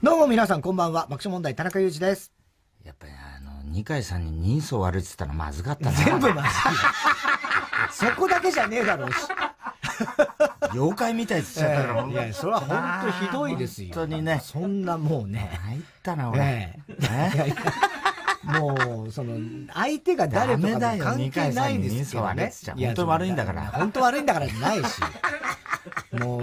どうも皆さんこんばんは。爆笑問題田中裕二です。やっぱりあの、二階さんに人相悪いって言ったらまずかったな。全部まずい。そこだけじゃねえだろうし。妖怪みたいって言っちゃったから、いや、それは本当ひどいですよ。本当にね。そんなもうね。入ったな、俺。ええもう、その、相手が誰とか関係ないですけどね。本当悪いんだから。本当悪いんだからないし。もう、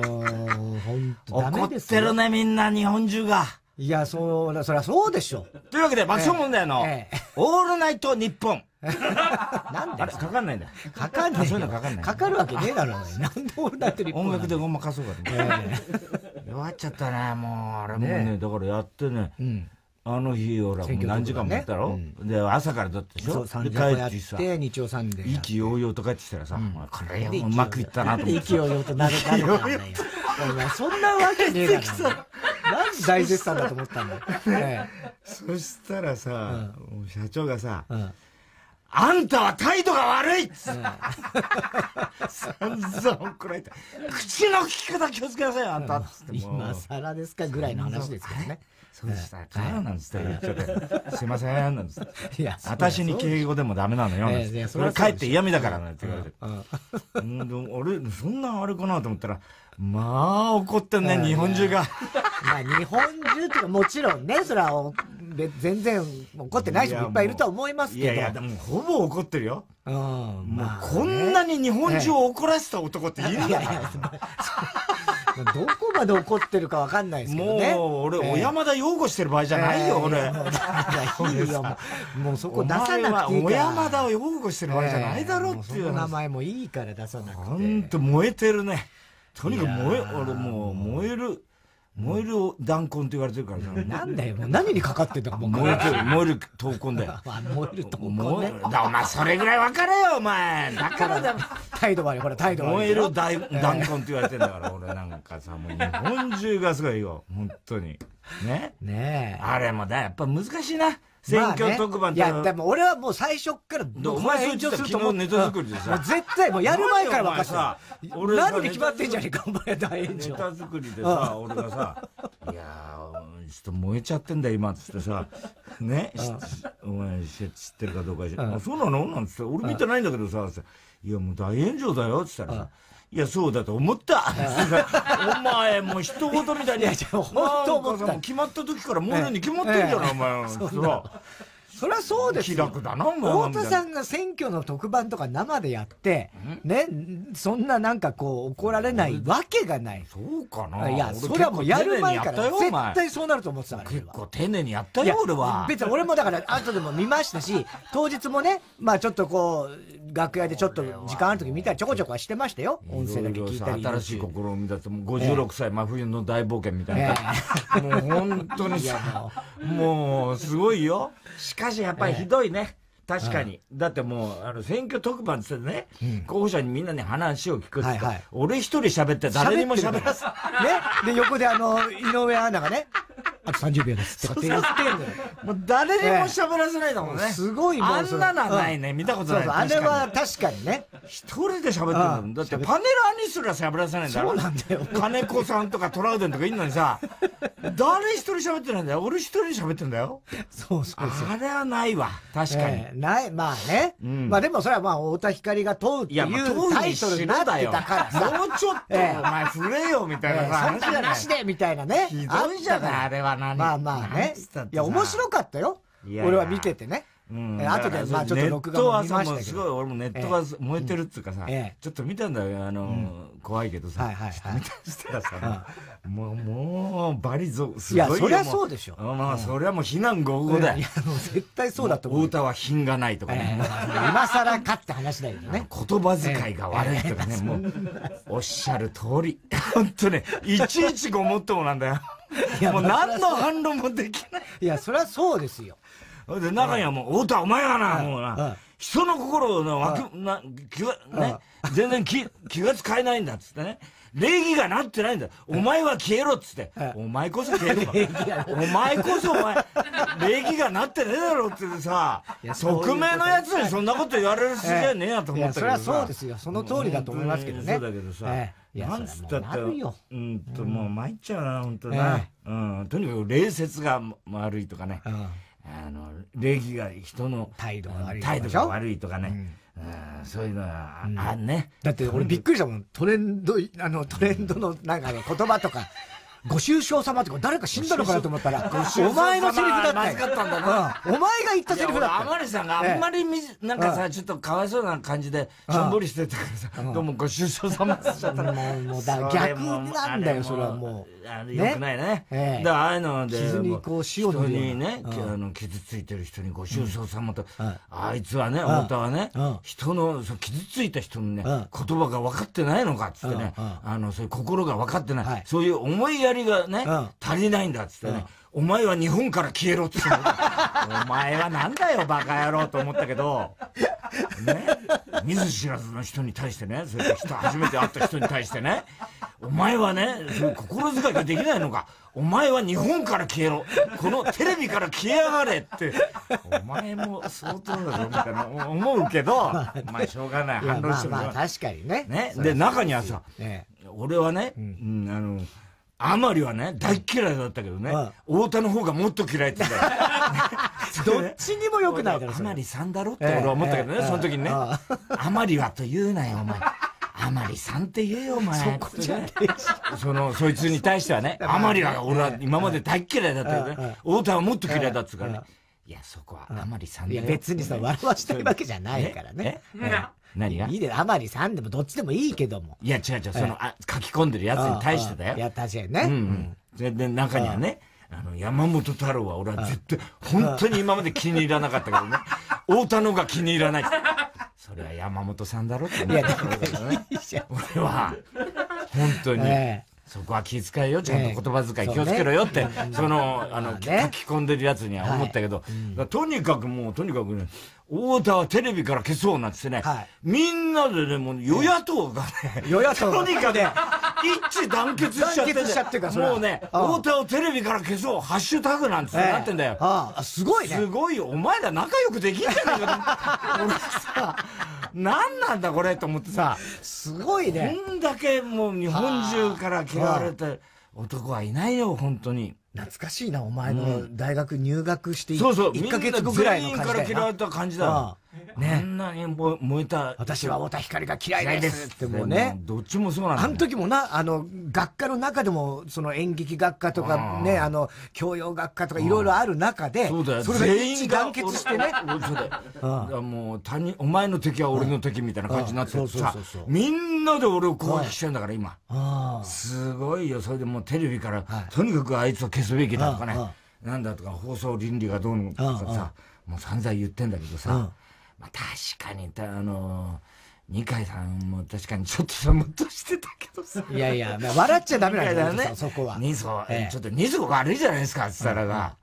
本当ダメです怒ってるね、みんな、日本中が。いや、そう、そりゃそうでしょ。というわけで、爆笑問題の、オールナイト日本。なんであれ、かかんないんだ。かかんない。そういうのかかんない。かかるわけねえだろ、なんでオールナイト日本。音楽でごまかそうかと思って。弱っちゃったね、もう、あれもうね、だからやってね。あの日、ほら、何時間もやったろ？で、朝からだったでしょ？そう、3時間やって、日曜サンデー。意気揚々と帰ってきたらさ、これうまくいったなと思って。意気揚々となるかのかよ。そんなわけねえだろ。何大絶賛だと思ったんだよ。そしたらさ、社長がさ、あんたは態度が悪いっつって。散々怒られて。口の利き方気をつけなさいよ、あんたっつって。今更ですかぐらいの話ですけどね。そうしたら、からなんつって言っちゃって。すいません、なんつって。いや、私に敬語でもダメなのよ、なんつって。それ帰って嫌味だから、なんて言われて。俺、そんなあれかなと思ったら、まあ、怒ってんね、日本中が。まあ、日本中っていうか、もちろんね、それは、全然怒ってない人もいっぱいいるとは思いますけど。いやいや、でもほぼ怒ってるよ。うん。もうこんなに日本中を怒らせた男っているんだよ。どこまで怒ってるかわかんないですけどね。もう、俺、小山田擁護してる場合じゃないよ、俺。いいよ、もうそこ出さなくていい小山田を擁護してる場合じゃないだろっていう。名前もいいから出さなくて。ほんと燃えてるね。とにかく燃え、俺もう燃える。燃える弾痕って言われてるから なんだよ、もう何にかかってんだかもう燃えてる、燃える闘魂だよ。燃える闘魂ね。だ、お前それぐらい分かれよ、お前。だからだ。態度悪い、ほら、態度悪い。燃える弾痕って言われてんだから、俺なんかさ、もう日本中がすごいよ、本当に。ねねえ。あれもだ、やっぱ難しいな。選挙特番いや、でも俺はもう最初から、お前炎上すると思うネタ作りでさ。絶対、もうやる前から分かった。俺何に決まってんじゃねえか、お前大炎上。ネタ作りでさ、俺がさ、いやー、ちょっと燃えちゃってんだ今、つってさ、ね、お前知ってるかどうか。あ、そうなの？なんつって、俺見てないんだけどさ、いやもう大炎上だよ、つったらさ、いや、そうだと思ったお前、もう人事みたいに。いや、本当思った。決まった時から燃えるに決まってんじゃない、お前。そうそりゃそうですよ。気楽だな、お前。太田さんが選挙の特番とか生でやって、ね、そんななんかこう怒られないわけがない。そうかないや、それはもうやる前から絶対そうなると思ってたから。結構丁寧にやったよ、俺は。別に俺もだから後でも見ましたし、当日もね、まあちょっとこう、楽屋でちょっと時間ある時見たりちょこちょこはしてましたよ。音声だけ聞いたり。新しい試みだって、もう56歳真冬の大冒険みたいな。もう本当にさ、もうすごいよ。しかしやっぱりひどいね。確かに。だってもう、あの、選挙特番ってね、候補者にみんなに話を聞くって俺一人喋って誰にも喋らず。ね？で、横であの、井上アナがね、あと30秒です。とかって言ってんのよ。もう誰にも喋らせないだもんね。すごい。あんなのはないね。見たことない。そうそう、あれは確かにね。一人で喋ってるんだ。だってパネラーにすら喋らせないんだろ。そうなんだよ。金子さんとかトラウデンとかいんのにさ、誰一人喋ってないんだよ。俺一人喋ってんだよ。そうそうそう。あれはないわ。確かに。ない、まあね。まあでもそれはまあ、太田光が問うっていうタイトルになってたからさ。もうちょっと、お前触れよ、みたいなさ。そんななしで、みたいなね。ひどいじゃない、あれは何？まあまあね。いや、面白かったよ。俺は見ててね。うん。後で、まあちょっと録画も見ましたけど。すごい、俺もネットが燃えてるっつうかさ、ちょっと見たんだよ、あの、怖いけどさ。はいはいはい。見たしたらさ、もう、もう、バリゾ、すごいいや、そりゃそうでしょ。まあ、そりゃもう非難合々だよ。いや、もう絶対そうだと思う。太田は品がないとかね。今更かって話だよね。言葉遣いが悪いとかね、もう、おっしゃる通り。本当ね、いちいちごもっともなんだよ。もう何の反論もできない。いや、そりゃそうですよ。で、中にはもう、太田お前はな、もうな、人の心の枠、な、気が、ね、全然気、気が使えないんだっつってね。礼儀がなってないんだ。お前は消えろっつって。お前こそ消えろ。お前こそお前、礼儀がなってねえだろってさ、匿名のやつにそんなこと言われる筋合いねえやと思ったけどそりゃそうですよ。その通りだと思いますけどね。そうだけどさ。なんそつったって、うんと、もう参っちゃうな、本当な。うん。とにかく礼節が悪いとかね。うんあの、礼儀が人の態度が悪いとか態でしょ度が悪いとかね。うんそういうのは、ああんね。だって俺びっくりしたもん。トレンド、あの、トレンドのなんかね、言葉とか、ご愁傷様とか誰か死んだのかなと思ったら、お前のセリフだったよ。まずかったんだなうんお前が言ったセリフだったよ。あまりさんがあんまりみじ、なんかさ、ちょっとかわいそうな感じで、しょんぼりしてたからさ、どうもご愁傷様っちゃったら。もうもうだ逆なんだよそれはもうあれよくないね。ええ。だああいうので、傷にこう塩人にね、うん。あの、傷ついてる人にご愁傷様とうん、あいつはね、太田はねうん、人の、そう傷ついた人のね、うん。言葉が分かってないのかっつってねあの、そういう心が分かってなはい。い、そういう思いやりがねうん、足りないんだっつってね、お前は日本から消えろって お前はなんだよ、バカ野郎と思ったけど、ね、見ず知らずの人に対してね、それで人、初めて会った人に対してね、お前はね、心遣いができないのか、お前は日本から消えろ、このテレビから消えやがれって、お前も相当だぞ、みたいな思うけど、まあしょうがない、反論してもまあまあ確かにね。ね、で、中にはさ、ね俺はね、うん、あの、あまりはね、大嫌いだったけどね、うん。太田の方がもっと嫌いって言った。よ どっちにも良くないだろ、それ。あまりさんだろって俺は思ったけどね、ええ。その時にね。ああまりはと言うなよ、お前。あまりさんって言えよ、お前。そこじゃねってねその、そいつに対してはね、あまりは俺は今まで大嫌いだったけどうん。うん。ね、太田はもっと嫌いだっつうからね。いや、そこはあまりさんいや。別にさ、笑わしたいわけじゃないからね。え？え？何が？いいで、あまりさんでもどっちでもいいけども。いや、違う違う、その、あ書き込んでるやつに対してだよ。い。や、確かにうんうね。ん。それで中にはね、あの、山本太郎は俺は絶対、本当に今まで気に入らなかったけどね、太田のが気に入らない。それは山本さんだろって思ったけからどね。俺は、本当に、えそこは気遣いよ、ちゃんとええ。言葉遣い気をつけろよって、その、あの、書き込んでるやつには思ったけど、とにかくもう、とにかくね、太田はテレビから消そうなんつってね、はいみんなでね、もう与野党がね、与野党がとにかくね、一致団結しちゃって、団結しちゃってもうね、太田をテレビから消そう、ハッシュタグなんつってえなってんだよ。ああ、すごいねす。ごいよ。お前ら仲良くできんじゃねえか。俺さ、何なんだこれと思ってさ、すごいね。こんだけもう日本中から嫌われて男はいないよ、本当に。懐かしいな、お前の大学入学してそうそう、1ヶ月後ぐらいの感じだよな。全員から嫌われた感じだよ。あね。あんなに燃燃えた。私は太田光が嫌嫌いいでですすってもうね。どっちもそうなんだよ。あの時もな、あの、学科の中でも、その演劇学科とかね、あの、教養学科とかいろいろある中で、そうだよ。それが全員が一致団結してね。俺 そうだよ。だからもう他人、お前の敵は俺の敵みたいな感じになってそうそうそうみんなで俺を攻撃してんだから今。あすごいよ。それでもうテレビからはい、とにかくあいつを消すべきだとかうんね。なんだとか放送倫理がどうのとかさ、もう散々言ってんだけどさ、うんまあ確かに、あの、二階さんも確かにちょっとさ、ムッとしてたけどさ。あ。いやいや、まあ笑っちゃダメなんだよね、そこは。二層、ええちょっと二層悪いじゃないですか、つったらが。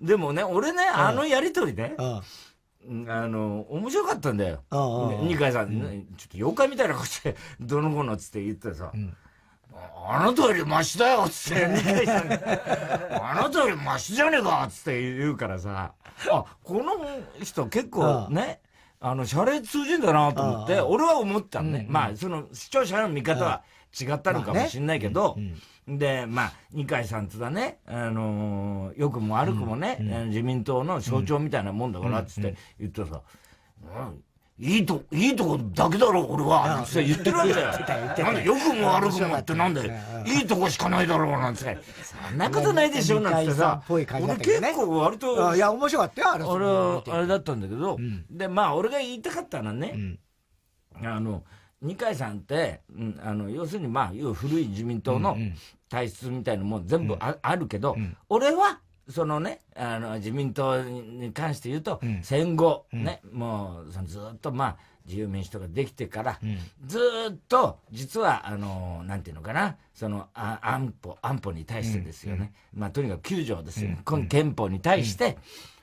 でもね、俺ね、あのやりとりね、うん。あの、面白かったんだよ。うんうんうん二階さん、ねちょっと妖怪みたいなことして、どの子のっつって言ってさ、ああなたよりマシだよっつって、二階さんが、あなたよりマシじゃねえかっつって言うからさ、あ、この人結構ね、あの、シャレ通じんだなと思って、俺は思ったのね。まあ、その、視聴者の見方は違ったのかもしれないけど、で、まあ、二階さんつだね、あのー、良くも悪くもね、自民党の象徴みたいなもんだからっつって言ってさ、うんいいと、いいとこだけだろ、俺は。つって言ってるわけだよ。なんで、良くも悪くもってなんで、いいとこしかないだろう、なんて。そんなことないでしょ、なんてさ。俺結構割と、あいや、面白かったよ、あれ。俺はあれだったんだけど、で、まあ、俺が言いたかったのはね、あの、二階さんって、うん、あの、要するに、まあ、古い自民党の体質みたいのも全部あ,、あるけど、俺は、そのね、あの、自民党に関して言うと、戦後、ね、もう、そのずっと、まあ、自由民主党ができてから、ずっと、実は、あの、なんていうのかな、その、あ安保、安保に対してですよね。まあ、とにかく9条ですよね。この憲法に対して、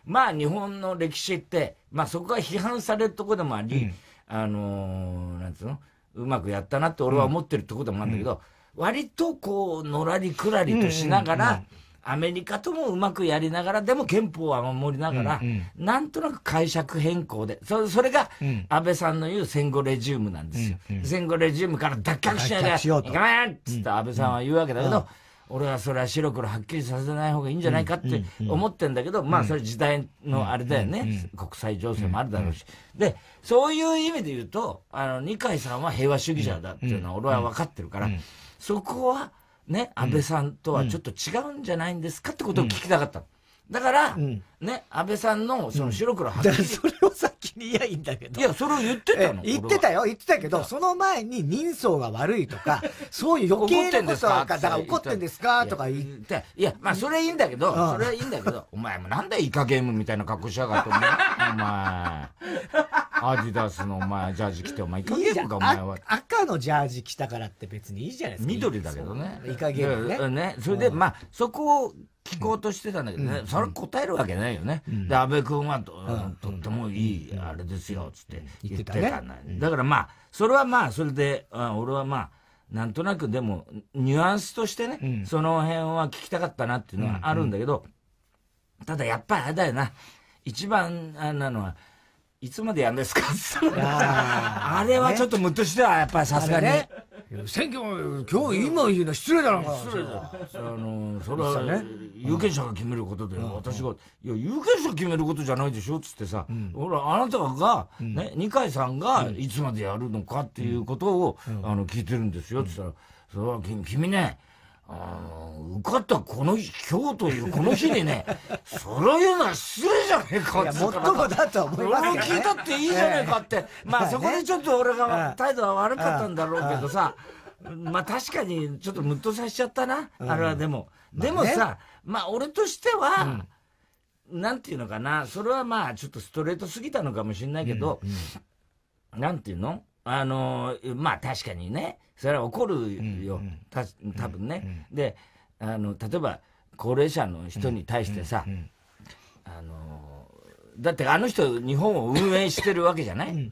まあ、日本の歴史って、まあ、そこが批判されるところでもあり、あのーなんつうのうまくやったなって俺は思ってるところでもあるんだけど、割とこう、のらりくらりとしながら、アメリカともうまくやりながら、でも憲法は守りながら、なんとなく解釈変更で、そそれが安倍さんの言う戦後レジウムなんですよ。戦後レジウムから脱却しないで、いかないっつって安倍さんは言うわけだけど、俺はそれは白黒はっきりさせない方がいいんじゃないかって思ってんだけど、まあそれ時代のあれだよね。国際情勢もあるだろうし。で、そういう意味で言うと、あの、二階さんは平和主義者だっていうのは俺は分かってるから、そこは、ね、安倍さんとはちょっと違うんじゃないんですかってことを聞きたかった。だから、ね、安倍さんのその白黒はっきり、それを先に言いいんだけど。いや、それを言ってたの言ってたよ、言ってたけど、その前に人相が悪いとか、そういう余計なことが、だから怒ってんですか？とか言って。いや、まあそれはいいんだけど、それはいいんだけど、お前もなんだイカゲームみたいな格好しやがって、お前。アディダスのお前、ジャージ着て、お前イカゲームか、お前は。赤のジャージ着たからって別にいいじゃないですか。緑だけどね。イカゲームね。ね。それで、まあ、そこを、聞こうとしてたんだけどね、それ答えるわけないよね。で、安倍君はと、とってもいい、あれですよ、つって言ってたん。だ。だからまあ、それはまあ、それで、俺はまあ、なんとなくでも、ニュアンスとしてね、その辺は聞きたかったなっていうのはあるんだけど、ただやっぱりあれだよな、一番あなのは、いつまでやんですかあれはちょっとムッとしては、やっぱりさすがに。選挙も、今日、今言うの失礼だろ失礼だ。あの、それは、ね、有権者が決めることで、私が、いや、有権者決めることじゃないでしょつってさ、ほら、あなたが、ね、二階さんがいつまでやるのかっていうことを、あの、聞いてるんですよ。つったら、それは君ね、あの、受かったこの日、今日というこの日にね、そういうのは失礼じゃねえかって。もっともだと思います俺も聞いたっていいじゃねえかって。まあそこでちょっと俺が態度は悪かったんだろうけどさ、まあ確かにちょっとムッとさせちゃったな、あれはでも。でもさ、まあ俺としては、なんていうのかな、それはまあちょっとストレートすぎたのかもしれないけど、なんていうの？あの、まあ確かにね、それは怒るよ、た多分ね、であの例えば高齢者の人に対してさ、あのだってあの人日本を運営してるわけじゃない、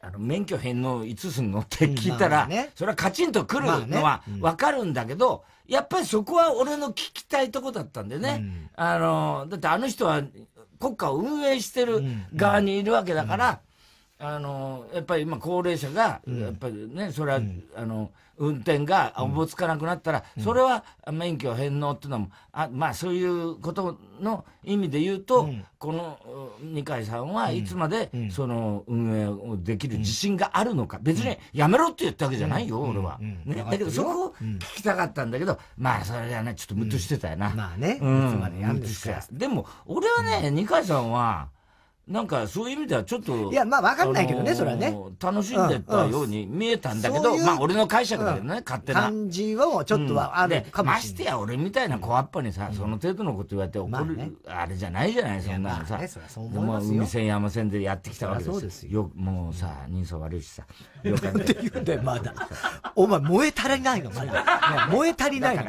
あの免許返納いつすんの？って聞いたら、それはカチンとくるのは分かるんだけど、やっぱりそこは俺の聞きたいとこだったんでね、あのだってあの人は国家を運営してる側にいるわけだから、あの、やっぱり今高齢者が、やっぱりね、それは、あの、運転がおぼつかなくなったら、それは免許返納っていうのも、あまあそういうことの意味で言うと、この二階さんはいつまでその運営をできる自信があるのか、別にやめろって言ったわけじゃないよ、俺は。ね、だけどそこを聞きたかったんだけど、まあそれがね、ちょっとムッとしてたよな。まあね、いつまでやんですか。でも、俺はね、二階さんは、なんかそういう意味ではちょっと。いや、まあわかんないけどね、それはね。楽しんでたように見えたんだけど、まあ俺の解釈だけどね、勝手な。感じをちょっとはあるかもしれない。ましてや俺みたいな小っぱにさ、その程度のこと言われて怒る、あれじゃないじゃない、そんなのさ。でも海線山線でやってきたわけですよ。もうさ、人相悪いしさ。よかって言うんだよ、まだ。お前燃え足りないの、まだ。燃え足りないの。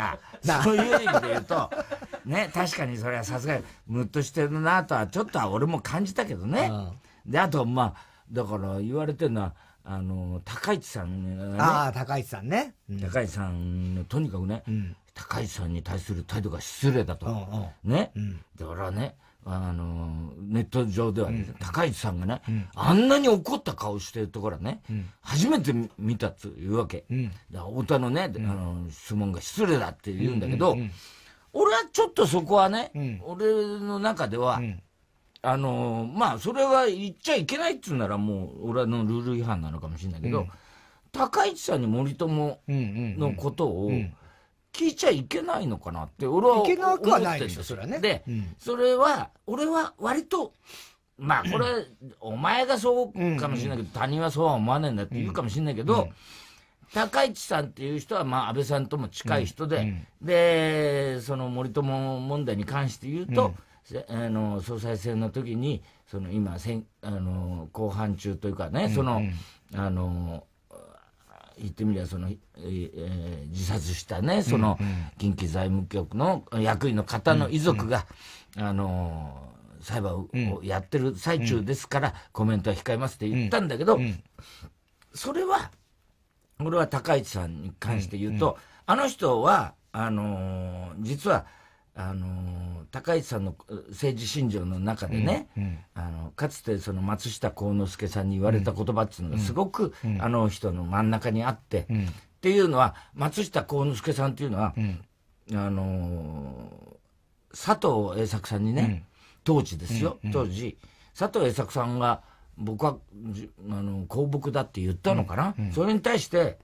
そういう意味で言うと、ね、確かにそれはさすがにムッとしてるなとはちょっとは俺も感じたけどね。で、あと、まあ、だから言われてるのは、あの、高市さんがね。ああ、高市さんね。うん、高市さん、とにかくね、うん、高市さんに対する態度が失礼だと。ね、うん、だからね、あの、ネット上ではね、高市さんがね、あんなに怒った顔してるところはね、初めて見たというわけ。だ太田のね、あの、質問が失礼だって言うんだけど、俺はちょっとそこはね、俺の中では、あのー、まあ、それは言っちゃいけないっつうならもう、俺のルール違反なのかもしれないけど、うん、高市さんに森友のことを聞いちゃいけないのかなって、俺は思ってるんですそれはね。で、うん、それは、俺は割と、まあ、これ、お前がそうかもしれないけど、他人はそうは思わないんだって言うかもしれないけど、高市さんっていう人は、まあ、安倍さんとも近い人で、で、その森友問題に関して言うと、あの総裁選の時にその今せんあの後半中というかね、その、あの言ってみればその、えー、自殺したねその近畿財務局の役員の方の遺族が、あの裁判をやってる最中ですから、コメントは控えますって言ったんだけど、それは俺は高市さんに関して言うと、あの人はあのー、実は、あのー、高市さんの政治信条の中でね、うんうん、あのかつてその松下幸之助さんに言われた言葉っていうのがすごく、うん、あの人の真ん中にあって、っていうのは松下幸之助さんっていうのは、あのー、佐藤栄作さんにね、当時ですよ、当時佐藤栄作さんが僕はあの公僕だって言ったのかな、それに対して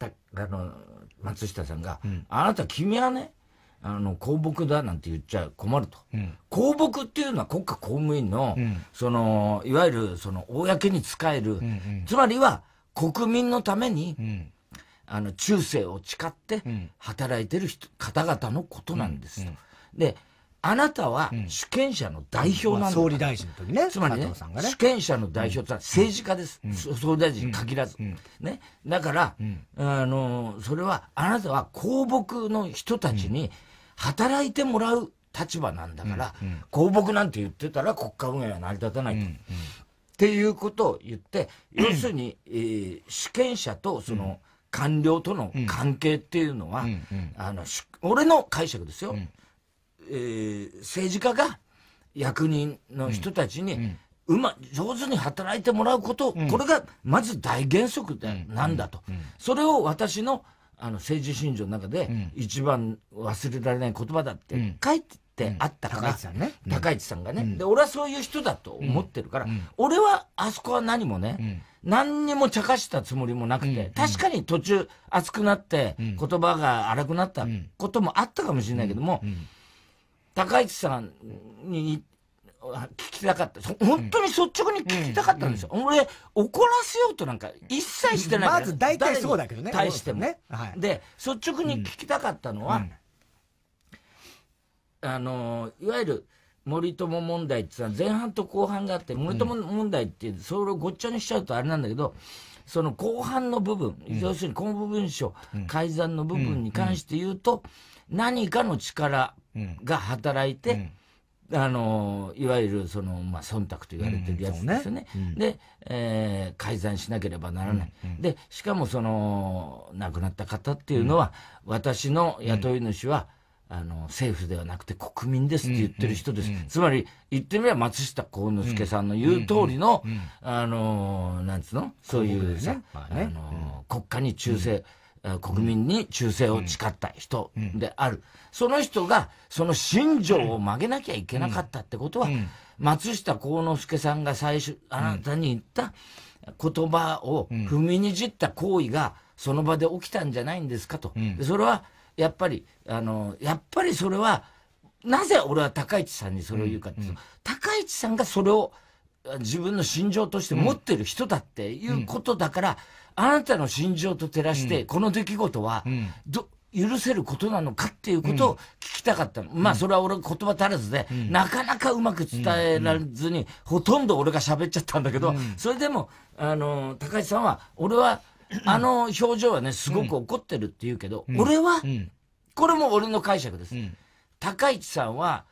あの松下さんが、あなた君はねあの、公僕だなんて言っちゃ困ると。うん、公僕っていうのは国家公務員の、うん、その、いわゆる、その、公に仕える、うんうん、つまりは、国民のために、うん、あの、忠誠を誓って働いてる人、方々のことなんです。と。で、あなたは主権者の代表なんだ、まあ、総理大臣の時ね。つまりね、ね。主権者の代表って政治家です。総理大臣に限らず。ね。だから、あの、それは、あなたは公僕の人たちに、働いてもらう立場なんだから、うんうん、公僕なんて言ってたら国家運営は成り立たないと。うんうん、っていうことを言って、要するに、えー、主権者とその官僚との関係っていうのは、うんうん、あの俺の解釈ですよ、うん、えー、政治家が役人の人たちに、うま、上手に働いてもらうこと、これがまず大原則で、なんだと。それを私のあの政治信条の中で、一番忘れられない言葉だって書いてあったから、高市さんね。高市さんがね、で、俺はそういう人だと思ってるから、俺はあそこは何もね、何にも茶化したつもりもなくて、確かに途中熱くなって、言葉が荒くなったこともあったかもしれないけども、高市さんに聞きたかった。本当に率直に聞きたかったんですよ。うん。うん、俺、怒らせようとなんか一切してないまず大体そうだけどね。対しても。ね。はい、で、率直に聞きたかったのは、うん、あの、いわゆる、森友問題ってさ、前半と後半があって、森友問題って、それをごっちゃにしちゃうとあれなんだけど、その後半の部分、要するに公務文書改ざんの部分に関して言うと、何かの力が働いて、あのいわゆるその、まあ、忖度と言われてるやつですよね。うんね。うん、で、えー、改ざんしなければならない。うん。うん、で、しかもその、亡くなった方っていうのは、うん、私の雇い主は、あの、政府ではなくて国民ですって言ってる人です。つまり、言ってみれば松下幸之助さんの言う通りの、あの、なんつうの？そういうさ、ね、あの、国家に忠誠、国民に忠誠を誓った人である。その人が、その信条を曲げなきゃいけなかったってことは、松下幸之助さんが最初、あなたに言った言葉を踏みにじった行為が、その場で起きたんじゃないんですかと。それは、やっぱり、あの、やっぱりそれは、なぜ俺は高市さんにそれを言うかっていうと、高市さんがそれを自分の心情として持ってる人だっていうことだから、あなたの心情と照らして、この出来事は、ど、許せることなのかっていうことを聞きたかったの。うん、まあ、それは俺言葉足らずで、うん、なかなかうまく伝えられずに、うん、ほとんど俺が喋っちゃったんだけど、それでも、あの、高橋さんは、俺は、あの表情はね、すごく怒ってるって言うけど、俺は、これも俺の解釈です。高市さんは、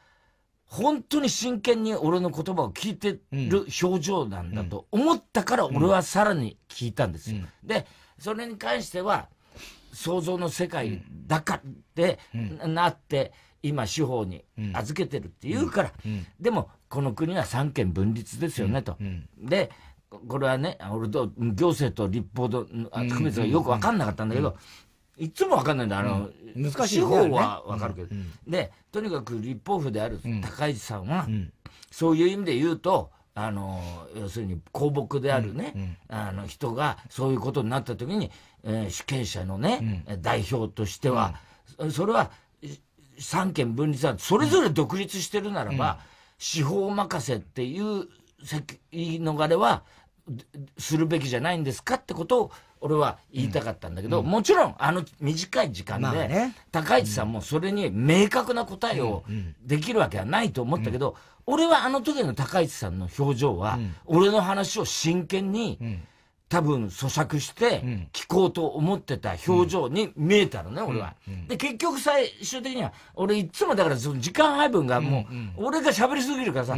本当に真剣に俺の言葉を聞いてる表情なんだと思ったから俺はさらに聞いたんですよ。で、それに関しては、想像の世界だかってなって、今司法に預けてるって言うから、でもこの国は三権分立ですよねと。で、これはね、俺と行政と立法と区別がよく分かんなかったんだけど、いつも分かんないんだ。あの、難しい、司法は分かるけど、で、とにかく立法府である高市さんは、そういう意味で言うと、あの、要するに公僕であるね、あの人がそういうことになった時に、えー、主権者のね、代表としては、それは三権分立はそれぞれ独立してるならば、司法任せっていう言い逃れはするべきじゃないんですかってことを俺は言いたかったんだけど、うん、もちろんあの短い時間で、ね、高市さんもそれに明確な答えをできるわけはないと思ったけど、俺はあの時の高市さんの表情は、俺の話を真剣に、多分咀嚼して聞こうと思ってた表情に見えたのね、俺は。で、結局最終的には、俺いつもだからその時間配分がもう、俺が喋りすぎるからさ、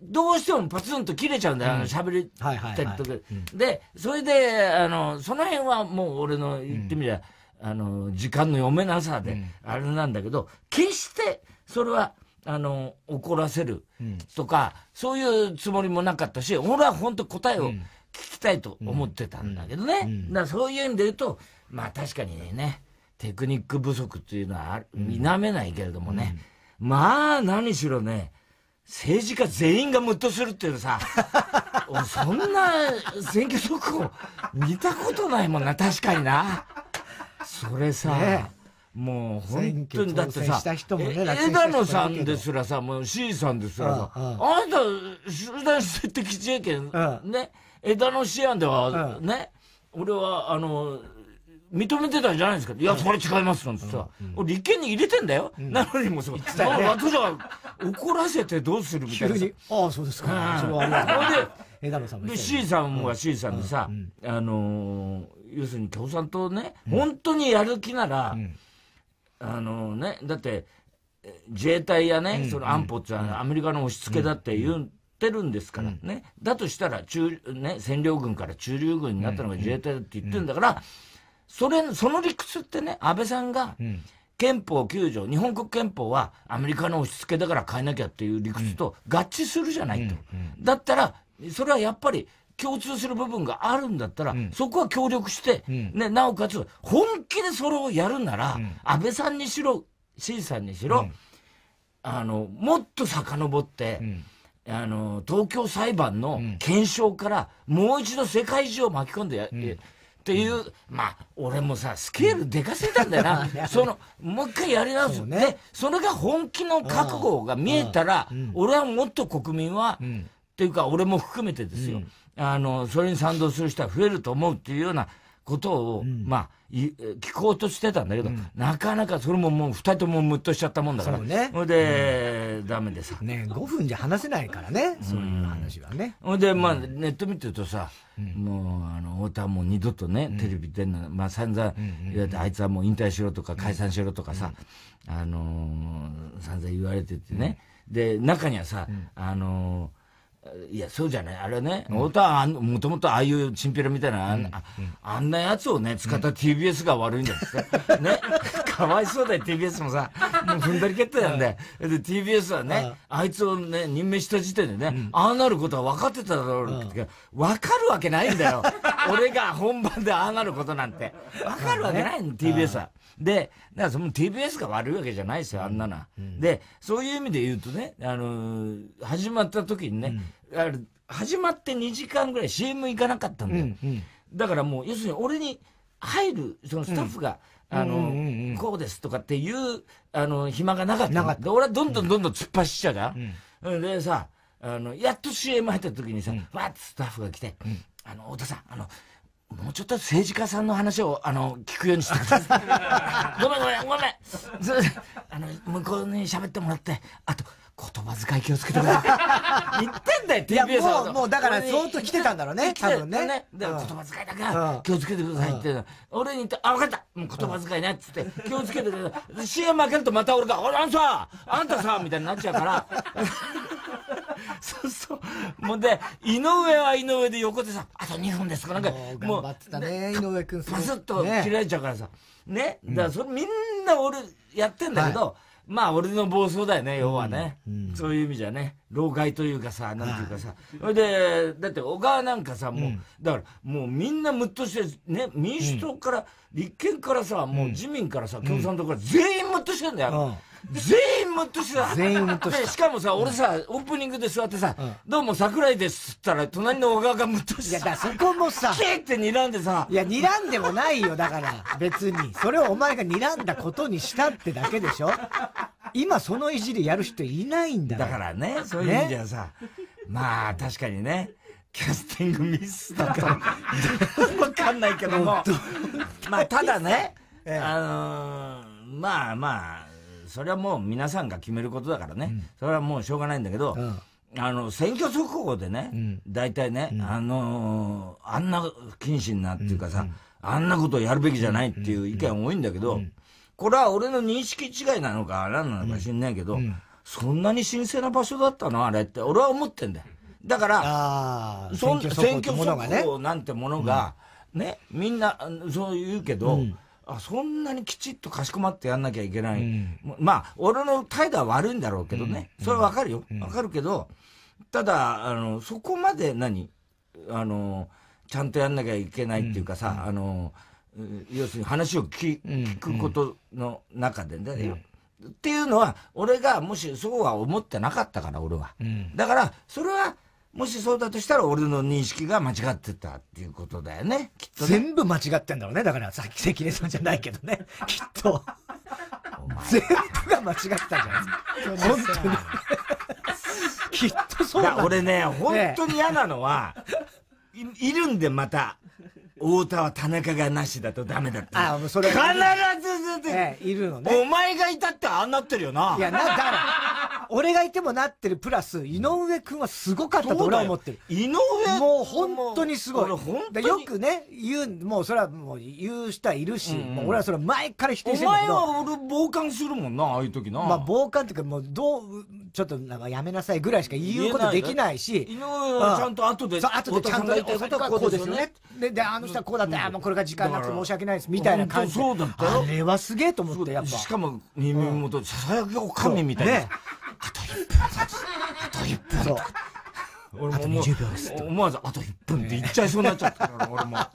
どうしてもパツンと切れちゃうんだよ、あの喋りたりとか。で、それで、あの、その辺はもう俺の言ってみりゃ、あの、時間の読めなさで、あれなんだけど、決してそれは、あの、怒らせるとか、そういうつもりもなかったし、俺は本当答えを聞きたいと思ってたんだけどね。だからそういう意味で言うと、まあ確かにね、テクニック不足っていうのは否めないけれどもね、まあ何しろね、政治家全員がムッとするっていうさ、そんな選挙速報見たことないもんな、確かにな。それさ、ね、もう本当にだってさ、枝野さんですらさ、もう C さんですらさ、あなた、集団性的自衛権、ね、枝野思案では、ね、俺は、あの、認めてたんじゃないですか？いや、それ違いますなんてさ、俺立憲に入れてんだよ。なのにもそう、私は怒らせてどうするみたいな。ああ、そうですか。それはありがとう。枝野さんも。で、C さんは C さんでさ、あの、要するに共産党ね、本当にやる気なら、あのね、だって、自衛隊やね、その安保ってアメリカの押し付けだって言う、ってるんですからね。だとしたら、中、ね、占領軍から中流軍になったのが自衛隊だって言ってるんだから、それ、その理屈ってね、安倍さんが、憲法9条、日本国憲法はアメリカの押し付けだから変えなきゃっていう理屈と合致するじゃないと。だったら、それはやっぱり共通する部分があるんだったら、そこは協力して、ね、なおかつ、本気でそれをやるなら、安倍さんにしろ、志さんにしろ、あの、もっと遡って、あの、東京裁判の検証から、もう一度世界中を巻き込んでや、うん。っていう、まあ、俺もさ、スケールでかすぎたんだよな。その、もう一回やり直す。ね、で、それが本気の覚悟が見えたら、俺はもっと国民は、っていうか、俺も含めてですよ、あの、それに賛同する人は増えると思うっていうようなことを、まあ、聞こうとしてたんだけど、うん、なかなかそれももう二人ともムッとしちゃったもんだから。そうね。ほいで、うん、ダメでさ。ね5分じゃ話せないからね、そういう話はね。ほいで、まあ、ネット見てるとさ、もう、あの、太田はもう二度とね、テレビ出んの、まあ散々言われて、あいつはもう引退しろとか解散しろとかさ、あのー、散々言われててね。で、中にはさ、あのーいや、そうじゃない。あれね、太田はもともとああいうチンピラみたいな、あんな、あんなやつをね、使った TBS が悪いんだって ね。かわいそうだよ、TBS もさ。もう踏んだり蹴ったやんで。で、TBS はね、あいつをね、任命した時点でね、ああなることは分かってただろうって。分かるわけないんだよ。俺が本番でああなることなんて。分かるわけないの、TBS は。で、だからその TBS が悪いわけじゃないですよ、あんなのは。うん、で、そういう意味で言うとね、あのー、始まった時にね、始まって2時間ぐらい CM 行かなかったんだよ。うんうん、だからもう、要するに俺に入る、そのスタッフが、あの、こうですとかっていう、あの、暇がなかった。なかった。俺はどんどんどんどん突っ走っちゃうじゃん。でさ、あの、やっと CM 入った時にさ、わっとスタッフが来て、あの、太田さん、あの、もうちょっと政治家さんの話を、あの、聞くようにしてください。ごめんごめん、ごめん。あの、向こうに喋ってもらって、あと、言葉遣い気をつけてください。言ってんだよ、TBS は。もう、もうだから、相当来てたんだろうね、多分ね。ね。言葉遣いだけは気をつけてくださいって。俺に言って、あ、分かったもう言葉遣いねっつって、気をつけてください。CM 負けるとまた俺が、あんたあんたさみたいになっちゃうから。そうそう。もうで、井上は井上で横でさ、あと2分ですかなんか、もう。頑張ってたね、井上君パスッと切られちゃうからさ。ね。だからそれみんな俺やってんだけど、まあ、俺の暴走だよね、要はね。そういう意味じゃね。老害というかさ、なんていうかさ。それで、だって小川なんかさ、もう、だから、もうみんなムッとして、ね、民主党から、立憲からさ、もう自民からさ、共産党から全員ムッとしてんだよ。全員ムッとしてた。全員ムッとしてしかもさ、俺さ、オープニングで座ってさ、どうも桜井ですっったら、隣の小川がムッとしていや、だそこもさ、キーって睨んでさ。いや、睨んでもないよ、だから、別に。それをお前が睨んだことにしたってだけでしょ。今そのいじりやる人いないんだだからね、そういう意味ではさ、まあ、確かにね、キャスティングミスだと、わかんないけども、まあ、ただね、あのまあまあ、それはもう皆さんが決めることだからね、うん、それはもうしょうがないんだけど、うん、あの、選挙速報でね、うん、大体ね、あのー、あんな不謹慎なっていうかさ、あんなことをやるべきじゃないっていう意見多いんだけど、これは俺の認識違いなのか何なのか知んないけど、そんなに神聖な場所だったのあれって、俺は思ってんだよ。だから、選挙速報なんてものが、ね、みんな、そう言うけど、あ、そんなにきちっとかしこまってやんなきゃいけない。うん、まあ、俺の態度は悪いんだろうけどね。それはわかるよ。わかるけど、ただ、あの、そこまで何？あの、ちゃんとやんなきゃいけないっていうかさ、あの、要するに話を聞聞くことの中でね、っていうのは、俺がもしそうは思ってなかったから、俺は。だから、それは、もしそうだとしたら俺の認識が間違ってたっていうことだよね、きっと、ね、全部間違ってんだろうね。だからさっき関根さんじゃないけどね。きっと。全部が間違ったんじゃないですか。本当に。きっとそうだ。俺ね、本当に嫌なのは、いいるんでまた。太田は田中がなしだとダメだって。あ、もうそれ。必ず、ええ、いるのね。お前がいたってああなってるよな。いや、な、だから、俺がいてもなってるプラス、井上くんはすごかったと俺は思ってる。井上もう本当にすごい。よくね、言う、もうそれはもう言う人はいるし、うんうん、俺はそれ前から否定してる。お前は俺傍観するもんな、ああいう時な。まあ傍観っていうかもうどう、ちょっとなんかやめなさいぐらいしか言うことできないし。井上はちゃんと後で。そう、後でちゃんと言ったことはこうですよね。で、で、あの人はこうだって、あ、もうこれが時間なくて申し訳ないです、みたいな感じそうだったあれはすげえと思って、やっぱ。しかも、耳元、ささやきおかみみたいな。あと1分あと1分そう。俺ももう、思わずあと1分って言っちゃいそうになっちゃったから、俺も。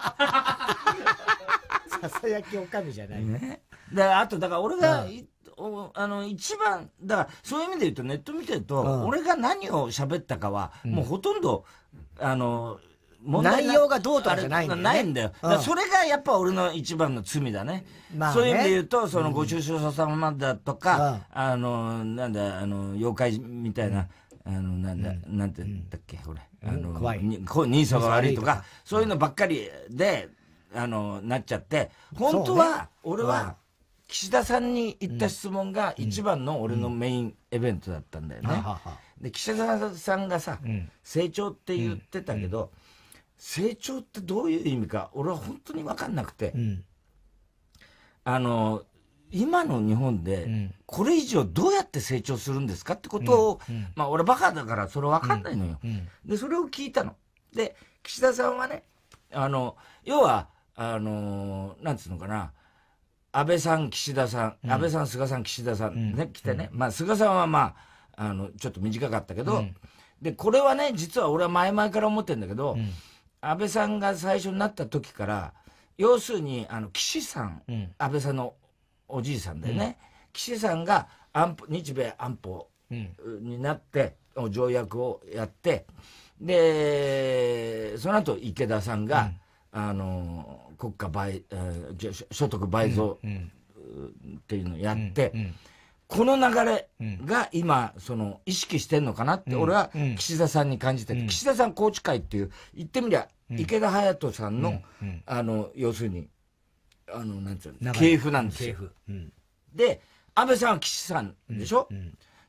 ささやきおかみじゃないね。で、あと、だから俺が、おあの、一番、だから、そういう意味で言うと、ネット見てると、俺が何を喋ったかは、もうほとんど、あの、内容がどうとかじゃないんだよ、ね、ないんだよ。だそれがやっぱ俺の一番の罪だね。まあ、ね、そういう意味で言うと、そのご愁傷様だとか、うん、あの、なんだ、あの、妖怪みたいな、あの、なんだ、うん、なんて言ったっけ、俺。あの、怖い。人相が悪いとか、そういうのばっかりで、あの、なっちゃって、本当は、俺は、岸田さんに言った質問が一番の俺のメインイベントだったんだよね。で、岸田さんがさ、成長って言ってたけど、成長ってどういう意味か、俺は本当に分かんなくて、うん、あの、今の日本で、これ以上どうやって成長するんですかってことを、うん、まあ俺バカだからそれ分かんないのよ。で、それを聞いたの。で、岸田さんはね、あの、要は、あの、なんつうのかな、安倍さん、岸田さん、安倍さん、菅さん、岸田さんね、来てね、まあ菅さんはまあ、あの、ちょっと短かったけど、で、これはね、実は俺は前々から思ってるんだけど、安倍さんが最初になった時から、要するに、あの、岸さん、うん、安倍さんのおじいさんでね、うん、岸さんが安保、日米安保になって、うん、条約をやって、で、その後池田さんが、あの、国家倍、えー、所得倍増っていうのをやって、この流れが今、その、意識してんのかなって、俺は岸田さんに感じてて、岸田さん宏池会っていう、言ってみりゃ、池田隼人さんの、あの、要するに、あの、なんつうの、系譜なんですよ。で、安倍さんは岸さんでしょ、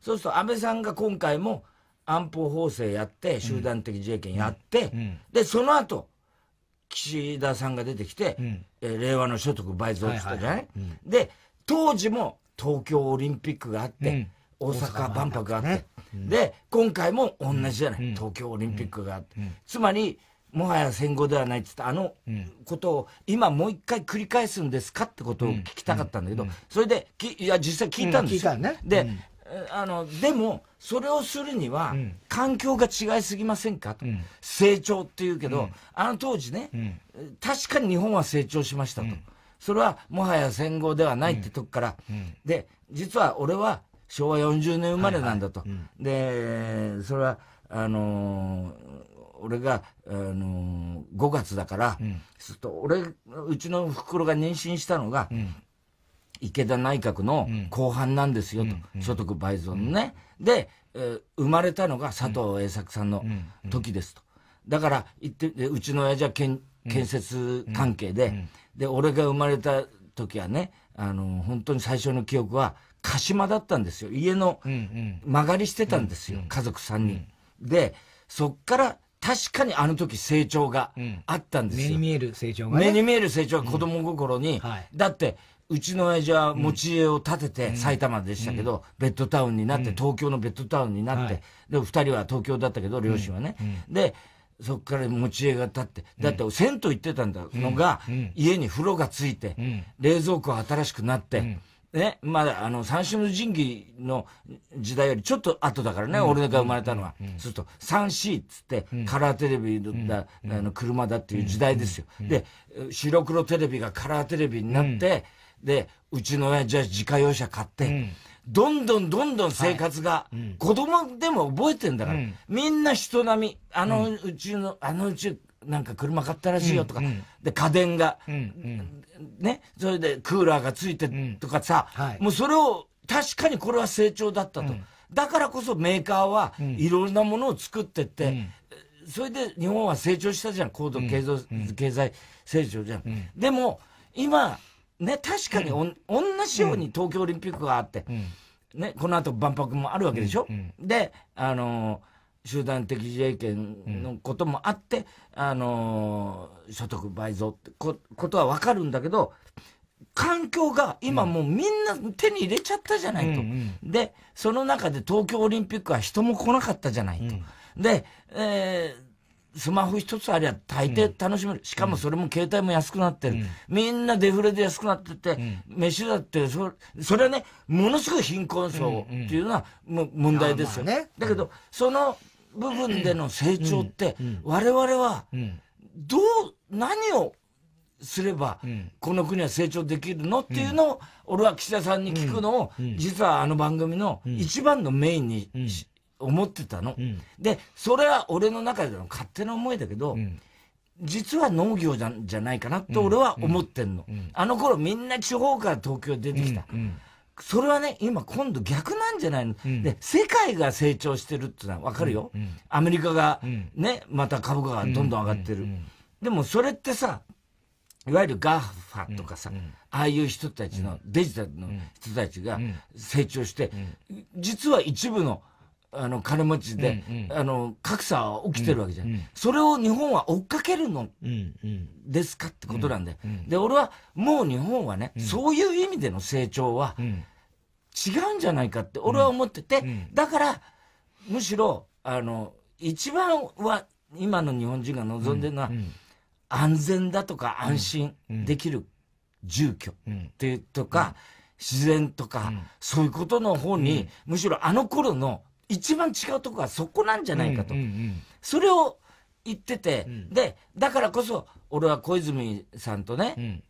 そうすると安倍さんが今回も安保法制やって、集団的自衛権やって、で、その後、岸田さんが出てきて、え令和の所得倍増したじゃない,、で、当時も東京オリンピックがあって、大阪万博があって、で、今回も同じじゃない、東京オリンピックがあって。つまり、もはや戦後ではないって言ったあのことを今もう一回繰り返すんですかってことを聞きたかったんだけど、それでき、いや、実際聞いたんですよ。ね、で、あの、でも、それをするには、環境が違いすぎませんかと。成長って言うけど、あの当時ね、確かに日本は成長しましたと。それはもはや戦後ではないってとこから、で、実は俺は昭和40年生まれなんだと。で、それは、あの俺が、あのー、5月だから、うん、すると、俺、うちの袋が妊娠したのが、うん、池田内閣の後半なんですよと、うん、所得倍増のね。で、えー、生まれたのが佐藤栄作さんの時ですと。だから、言って、うちの親父は建建設関係で、で、俺が生まれた時はね、あのー、本当に最初の記憶は、鹿島だったんですよ。家の間借りしてたんですよ、家族3人。で、そっから確かにあの時成長があったんですよ。目に見える成長が、ね、目に見える成長が子供心に、うん。はい、だって、うちの親父は持ち家を建てて、埼玉でしたけど、ベッドタウンになって、東京のベッドタウンになって、で、二人は東京だったけど、両親はね。で、そっから持ち家が立って、だって銭湯行ってたんだのが、家に風呂がついて、冷蔵庫が新しくなって、ね、まだ、あの、三種の神器の時代よりちょっと後だからね、俺が生まれたのは。そうすると、3C っつって、カラーテレビだ、あの、車だっていう時代ですよ。で、白黒テレビがカラーテレビになって、で、うちの親父は自家用車買って、どんどんどんどん生活が、子供でも覚えてんだから、みんな人並み、あのうちの、あのうちなんか車買ったらしいよとか、で、家電が、ね、それでクーラーがついてとかさ、もうそれを、確かにこれは成長だったと。だからこそメーカーはいろんなものを作ってって、それで日本は成長したじゃん、高度経済,、経済成長じゃん。でも、今、ね、確かにお、ん、同じように東京オリンピックがあって、ね、この後万博もあるわけでしょ、で、あのー、集団的自衛権のこともあって、あのー、所得倍増ってこことはわかるんだけど、環境が今もうみんな手に入れちゃったじゃないと。で、その中で東京オリンピックは人も来なかったじゃないと。で、えー、スマホ一つありゃ大抵楽しめる。しかもそれも携帯も安くなってる。みんなデフレで安くなってて、飯だってそ、それはね、ものすごい貧困層っていうのはも問題ですよ。ね、だけど、その部分での成長って、我々は、どう、何をすれば、この国は成長できるのっていうのを、俺は岸田さんに聞くのを、実はあの番組の一番のメインに思ってたの、うん、でそれは俺の中での勝手な思いだけど、うん、実は農業じゃじゃないかなって俺は思ってんの、うん、あの頃みんな地方から東京出てきた、それはね今今度逆なんじゃないの、で世界が成長してるってのは分かるよ、アメリカがねまた株価がどんどん上がってる、でもそれってさいわゆる GAFA とかさ、ああいう人たちの、デジタルの人たちが成長して、実は一部のあの、金持ちで、うんうん、あの、格差は起きてるわけじゃん。うんうん、それを日本は追っかけるの、ですかってことなんだよ。うんうん、で、俺は、もう日本はね、うん、そういう意味での成長は、違うんじゃないかって俺は思ってて、だから、むしろ、あの、一番は、今の日本人が望んでるのは、安全だとか安心できる住居っていうとか、自然とか、そういうことの方に、むしろあの頃の一番違うとこはそこなんじゃないかと。うんうんうん、それを言ってて、うん、で、だからこそ、俺は小泉さんとね、うん、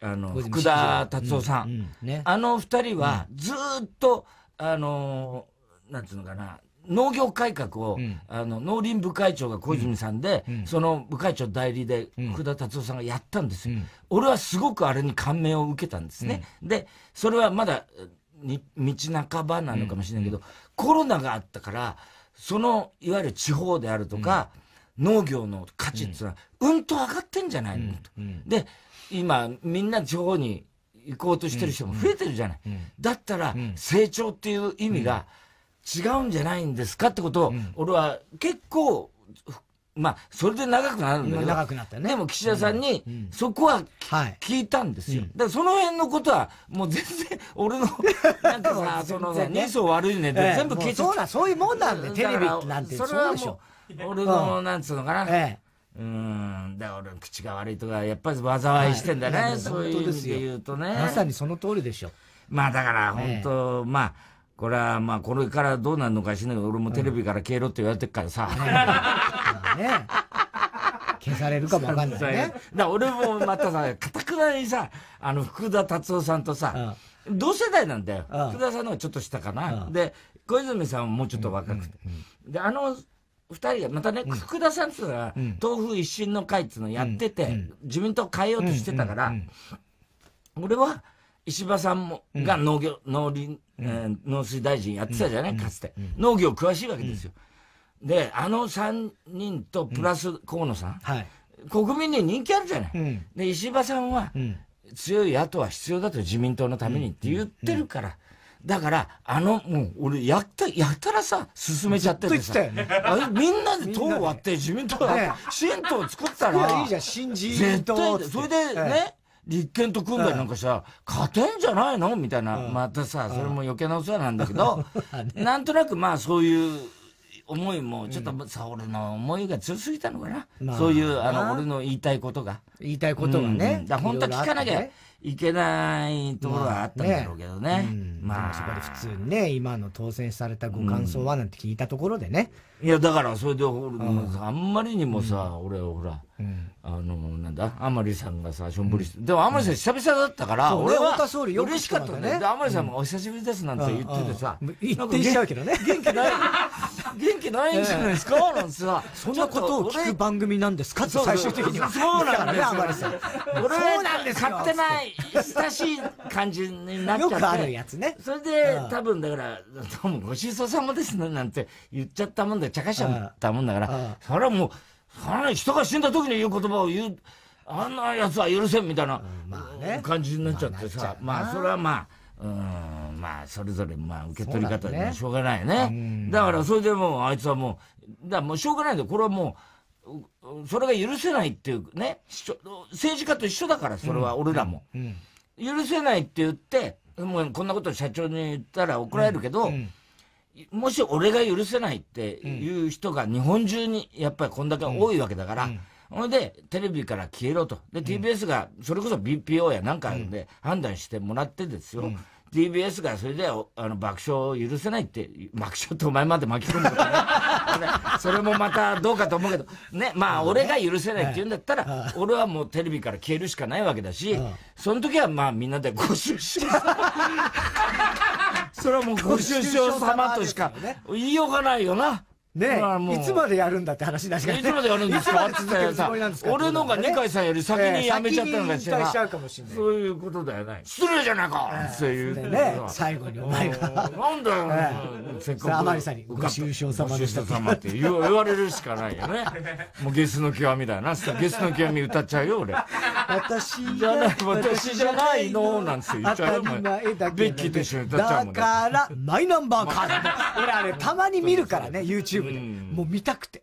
あの、福田達夫さん、うんうんね、あの二人はずっと、あのー、なんつうのかな、農業改革を、うん、あの、農林部会長が小泉さんで、うん、その部会長代理で、福田達夫さんがやったんですよ、うん、俺はすごくあれに感銘を受けたんですね。で、それはまだ、に、道半ばなのかもしれないけど、コロナがあったから、その、いわゆる地方であるとか、農業の価値っていうのは、うん。と上がってんじゃないの？と。で、今、みんな地方に行こうとしてる人も増えてるじゃない？だったら、成長っていう意味が違うんじゃないんですかってことを、俺は結構、まあ、それで長くなるんだけど。長くなったね。でも岸田さんに、そこは、聞いたんですよ。だからその辺のことは、もう全然、俺の、なんかさ、そのさ、人相悪いねって全部消えちゃそうだ、そういうもんなんで、テレビなんて。それはもう、俺の、なんつうのかな。ええ。うん、だから俺口が悪いとか、やっぱり災いしてんだね。そういう意味で言うとね。まさにその通りでしょ。まあだから、本当まあ、これはまあこれからどうなるのかしないけど、俺もテレビから消えろって言われてるからさ。ね。消されるかもわかんないね。だ俺もまたさ、かたくなにさ、あの、福田達夫さんとさ、同世代なんだよ。福田さんの方がちょっと下かな。で、小泉さんはもうちょっと若くて。で、あの、二人が、またね、福田さんっていうのは、東風一新の会っていうのをやってて、自民党変えようとしてたから、俺は、石破さんも、が農業、農林、えー、農水大臣やってたじゃない、かつて。農業詳しいわけですよ。で、あの3人とプラス河野さん、はい、国民に人気あるじゃない。で、石破さんは、強い野党は必要だと自民党のためにって言ってるから、だから、あの、もう、俺、やった、やったらさ、進めちゃっててさ。ね、あみんなで党を割って自民党が、新党作ったら。いいじゃん、新自民党。絶対、それでね、立憲と組んだりなんかしたら、勝てんじゃないの？みたいな、またさ、それも余計なお世話なんだけど、なんとなくまあそういう思いも、ちょっとさ、俺の思いが強すぎたのかな。そういう、あの、俺の言いたいことが。言いたいことがね。だ本当は聞かなきゃいけないところはあったんだろうけどね。まあ、そこで普通にね、今の当選されたご感想はなんて聞いたところでね。いや、だから、それで、あんまりにもさ、俺、ほら、あの、なんだ、甘利さんがさ、しょんぼりして、でも甘利さん久々だったから、俺は嬉しかったね。で、甘利さんもお久しぶりですなんて言っててさ、言ってしちゃうけどね。元気ない、元気ないんじゃないですか？なんてさ、そんなことを聞く番組なんですか？って最終的には。そうなんですよ。甘利さん。俺、なんです勝手な、親しい感じになっちゃって。よくあるやつね。それで、多分だから、どうもごちそうさまですねなんて言っちゃったもんで、茶化しちゃったもんだから、それはもう、そんな人が死んだ時に言う言葉を言う、あんな奴は許せんみたいな感じになっちゃってさ、まあ、それはまあ、うん、まあ、それぞれ、まあ、受け取り方でしょうがないね。だから、それでもう、あいつはもう、だもうしょうがないんだよ。これはもう、それが許せないっていうね、政治家と一緒だから、それは俺らも。許せないって言って、もうこんなこと社長に言ったら怒られるけど、もし俺が許せないっていう人が日本中にやっぱりこんだけ多いわけだから、ほ、んで、テレビから消えろと。で、TBS が、それこそ BPO やなんかで判断してもらってですよ。TBS がそれで、あの、爆笑を許せないって、爆笑ってお前まで巻き込むことね。それもまたどうかと思うけど、ね、まあ、俺が許せないって言うんだったら、俺はもうテレビから消えるしかないわけだし、その時はまあみんなでご出身。それはもうご出生様としか言いようがないよな。ねえ、いつまでやるんだって話だしいつまでやるんですか？って言ったらさ、俺のが二階さんより先に辞めちゃったのかしら。そういうことだよね。失礼じゃないかっていう。ね最後にお前が。なんだよ、せっかく。甘利さんにご愁傷様でした。様って言われるしかないよね。もうゲスの極みだよな。ゲスの極み歌っちゃうよ、俺。私じゃない、私じゃないのなんて言っちゃうよ。ベッキーと一緒に歌っちゃうもんだから、マイナンバーカード。俺あれ、たまに見るからね、YouTube で。もう見たくて。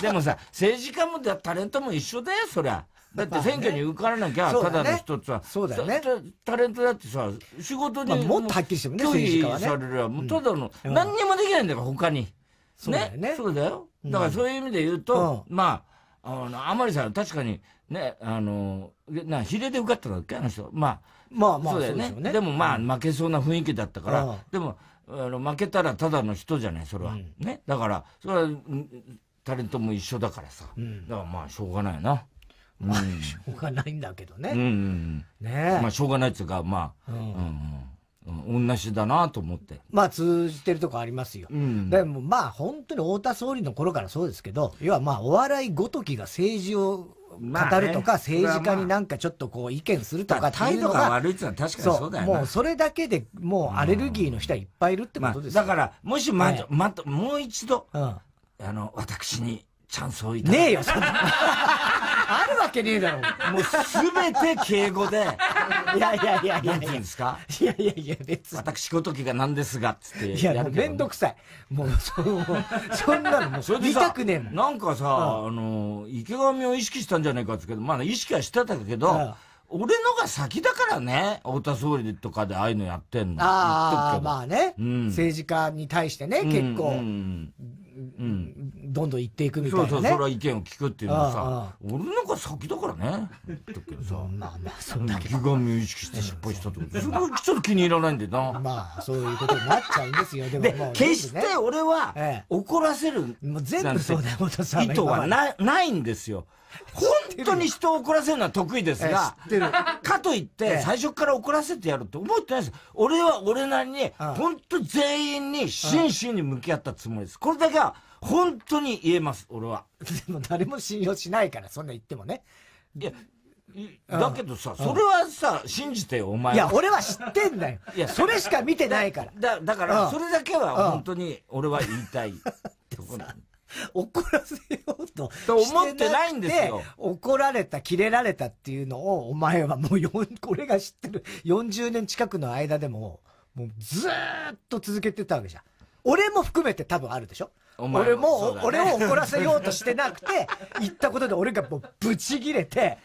でもさ、政治家もタレントも一緒だよ、そりゃ。だって選挙に受からなきゃ、ただの一つは。そうだよね。タレントだってさ、仕事に。もっとはっきりしてもね、拒否されるもうただの、何にもできないんだから、他に。ね。そうだよ。だからそういう意味で言うと、まあ、あの、甘利さん確かに、ね、あの、な、比例で受かったんだっけあの人。まあ、まあまあ、そうだよね。でもまあ、負けそうな雰囲気だったから、でも、あの負けたらただの人じゃないそれは、うん、ね？だからそれはタレントも一緒だからさ、うん、だからまあしょうがないな、まあ、しょうがないんだけどね、うんうん、ねまあしょうがないっていうかまあ、うんうん、同じだなと思って。まあ通じてるとこありますよ。うん、でもまあ本当に太田総理の頃からそうですけど、要はまあお笑いごときが政治を語るとか、政治家になんかちょっとこう意見するとか態度が悪いってのは確かにそうだよもうそれだけでもうアレルギーの人はいっぱいいるってことですだから、もしま、ま、もう一度、あの、私にチャンスをいただねえよ、そんな。あるわけねえだろ。もうすべて敬語で。いやいやいやいや。なんて言うんですか？いやいやいや、別に。私ごときが何ですが、つって。いや、もうめんどくさい。もう、そそんなのもう、見たくねえもん。なんかさ、あの、池上を意識したんじゃないかってけど、まあ意識はしてたけど、俺のが先だからね、太田総理とかでああいうのやってんの。ああ、まあね、うん、政治家に対してね、結構、うん、うん、どんどん言っていくみたいな、ね。そうそう、それは意見を聞くっていうのはさ、俺なんか先だからね。だけどさ、まあまあ、そんな気が意識して失敗したってこと。それはちょっと気に入らないんでな。まあ、そういうことになっちゃうんですよ。でももう、決して俺は、怒らせる、もう全部そうだよ、意図はなないんですよ。本当に人を怒らせるのは得意ですが、かといって、最初から怒らせてやるって思ってないです。俺は俺なりに、本当全員に真摯に向き合ったつもりです。これだけは、本当に言えます、俺は。でも誰も信用しないから、そんな言ってもね。いや、だけどさ、それはさ、信じてよ、お前は。いや、俺は知ってんだよ。いや、それしか見てないから。だ、だから、それだけは本当に俺は言いたい。怒らせようと。と思ってないんですよ。怒られた、切れられたっていうのを、お前はもうよ、これが知ってる40年近くの間でも、もうずーっと続けてたわけじゃん。俺も含めて多分あるでしょ？俺も、ね、俺を怒らせようとしてなくて、言ったことで俺がもうブチギレて、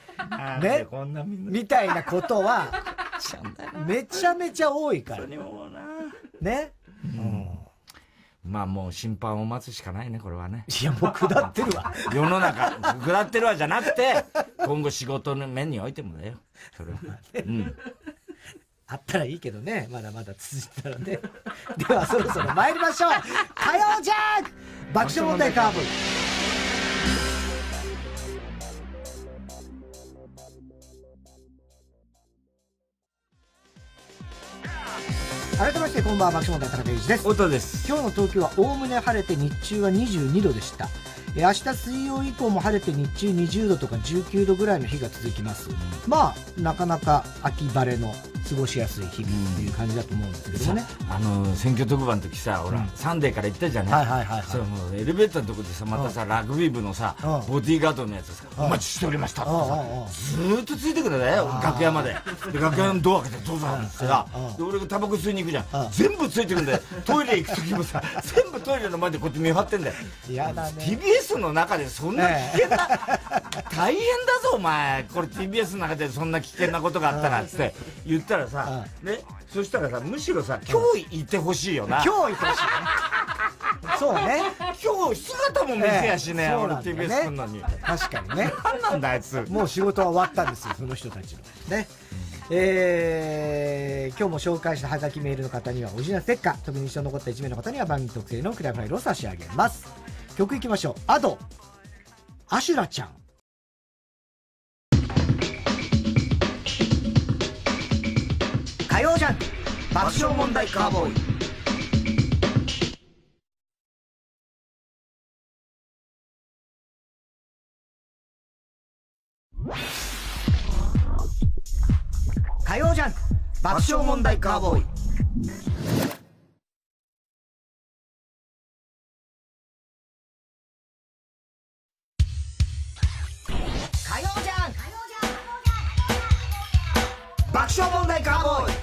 ね、みたいなことは、めちゃめちゃ多いから。ね？うんまあもう審判を待つしかないね、これはね。いや、もう下ってるわ。世の中、下ってるわじゃなくて、今後仕事の面においてもだよ。それは。うん。あったらいいけどね。まだまだ続いてたらね。ではそろそろ参りましょう火曜ジャンク爆笑問題カーブ改めましてこんばんは爆笑問題田中裕二です。太田です。今日の東京はおおむね晴れて日中は22度でした明日水曜以降も晴れて日中20度とか19度ぐらいの日が続きます、まあなかなか秋晴れの過ごしやすい日々っていう感じだと思うんですけどね、あの選挙特番の時さほら、うん、サンデーから行ったじゃない,、はいはいはい、はい、そうもうエレベーターのとこでさまたさ、ラグビー部のさ、ボディーガードのやつさ、お待ちしておりましたってさ、ずっとついてくるね楽屋まで。で楽屋のドア開けてどうぞってさで俺がタバコ吸いに行くじゃん。全部ついてくんだよ。トイレ行く時もさ全部トイレの前でこうやって見張ってんだよ。嫌だね。TBS の中でそんな危険な、大変だぞお前。これ TBS の中でそんな危険なことがあったらって言ったらさ、ねそしたらさむしろさ今日いてほしいよな。今日いてほしいね そうね。今日姿も見せやしね、え俺 TBS 来んのに。確かにね。何なんだあいつ。もう仕事は終わったんですよその人たちの。ね。えー、今日も紹介したハガキメールの方にはオリジナルステッカー特に印象に残った1名の方には番組特製のクラファイルを差し上げます曲いきましょう。アドアシュラちゃん。火曜ジャン爆笑問題カーボーイ。火曜ジャン爆笑問題カーボーイ。爆笑問題カーボーイ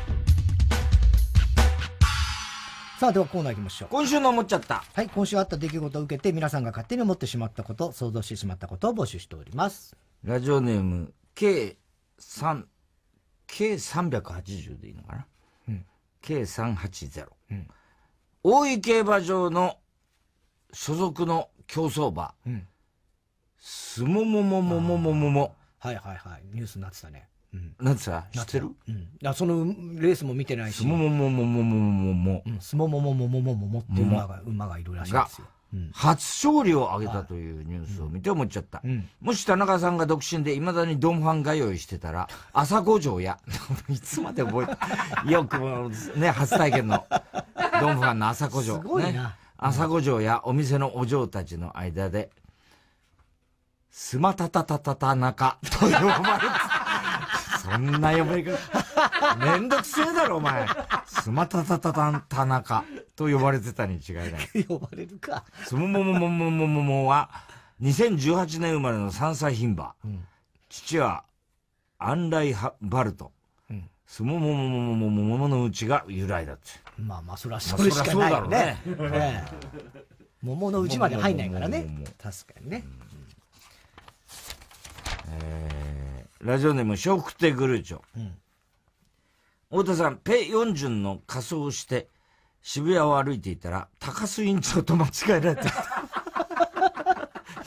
さあ、ではコーナー行きましょう。今週の思っちゃった。はい、今週あった出来事を受けて、皆さんが勝手に思ってしまったこと、想像してしまったことを募集しております。ラジオネーム、K3、K380 でいいのかな？うん。K380。うん。大井競馬場の所属の競走馬。うん。すもももももももも。はいはいはい。ニュースになってたね。うん。なんてさ、知ってる？うん。あ、そのレースも見てないし。すもももももももも。うん。すももももももももっていう馬が、馬がいるらしいですよ。うん、初勝利を挙げたというニュースを見て思っちゃった。うん、もし田中さんが独身で未だにドンファン通いしてたら、朝五条や、いつまで覚えて、よくね、初体験のドンファンの朝五条。すごいな。ね、朝五条やお店のお嬢たちの間で、スマタタタタタ中と呼ばれてそんな呼び方。めんどくせえだろ、お前。スマタタタタン田中と呼ばれてたに違いない。呼ばれるか。スモモモモモモモモは、2018年生まれの3歳牝馬。うん、父は、アンライバルト。スモモモモモモモモのうちが由来だって。まあまあ、そりゃそれしかないよね。ね桃のうちまで入んないからね。確かにね。えー、ラジオネーム、笑福亭グルーチョ。うん、太田さん、ペ・ヨンジュンの仮装をして、渋谷を歩いていたら、高須委員長と間違えられてた。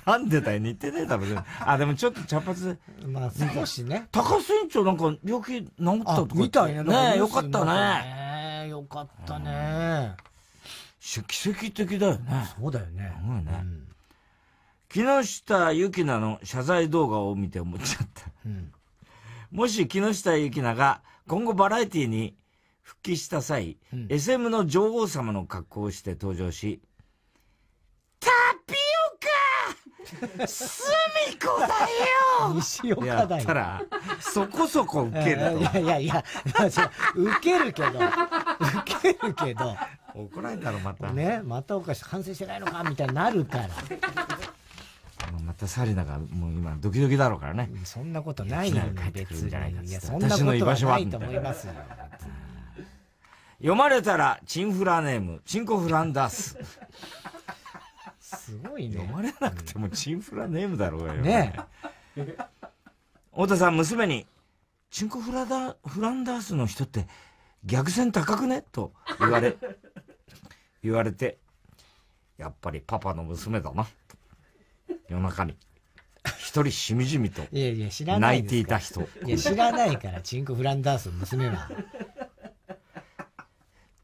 なんでだよ、似てねえだろ、ね。あ、でもちょっと茶髪。まあ、少しね。高須委員長なんか病気治ったとか。みたいなね。よかったね。よかったね。奇跡的だよね。そうだよね。すごいね。うん木下ゆきなの謝罪動画を見て思っちゃった。うん、もし木下ゆきなが今後バラエティに復帰した際、うん、SM の女王様の格好をして登場し、タピオカ すみこだよ西岡だよ。たら、そこそこ受ける。いやいやいや、受けるけど、受けるけど。怒られたろ、また。ね、またおかしい、反省してないのかみたいになるから。またサリナがもう今ドキドキだろうからね。そんなことないのに別に。いや、そんなことはないと思いますよ。読まれたら、チンフラネーム、チンコフランダース。すごいね。読まれなくてもチンフラネームだろうよ。ね太田さん、娘に、チンコフラダフランダースの人って逆線高くね？と言われ、言われて、やっぱりパパの娘だな。夜中に。一人しみじみと。泣いていた人。いや、知らないから、チンコ・フランダースの娘は。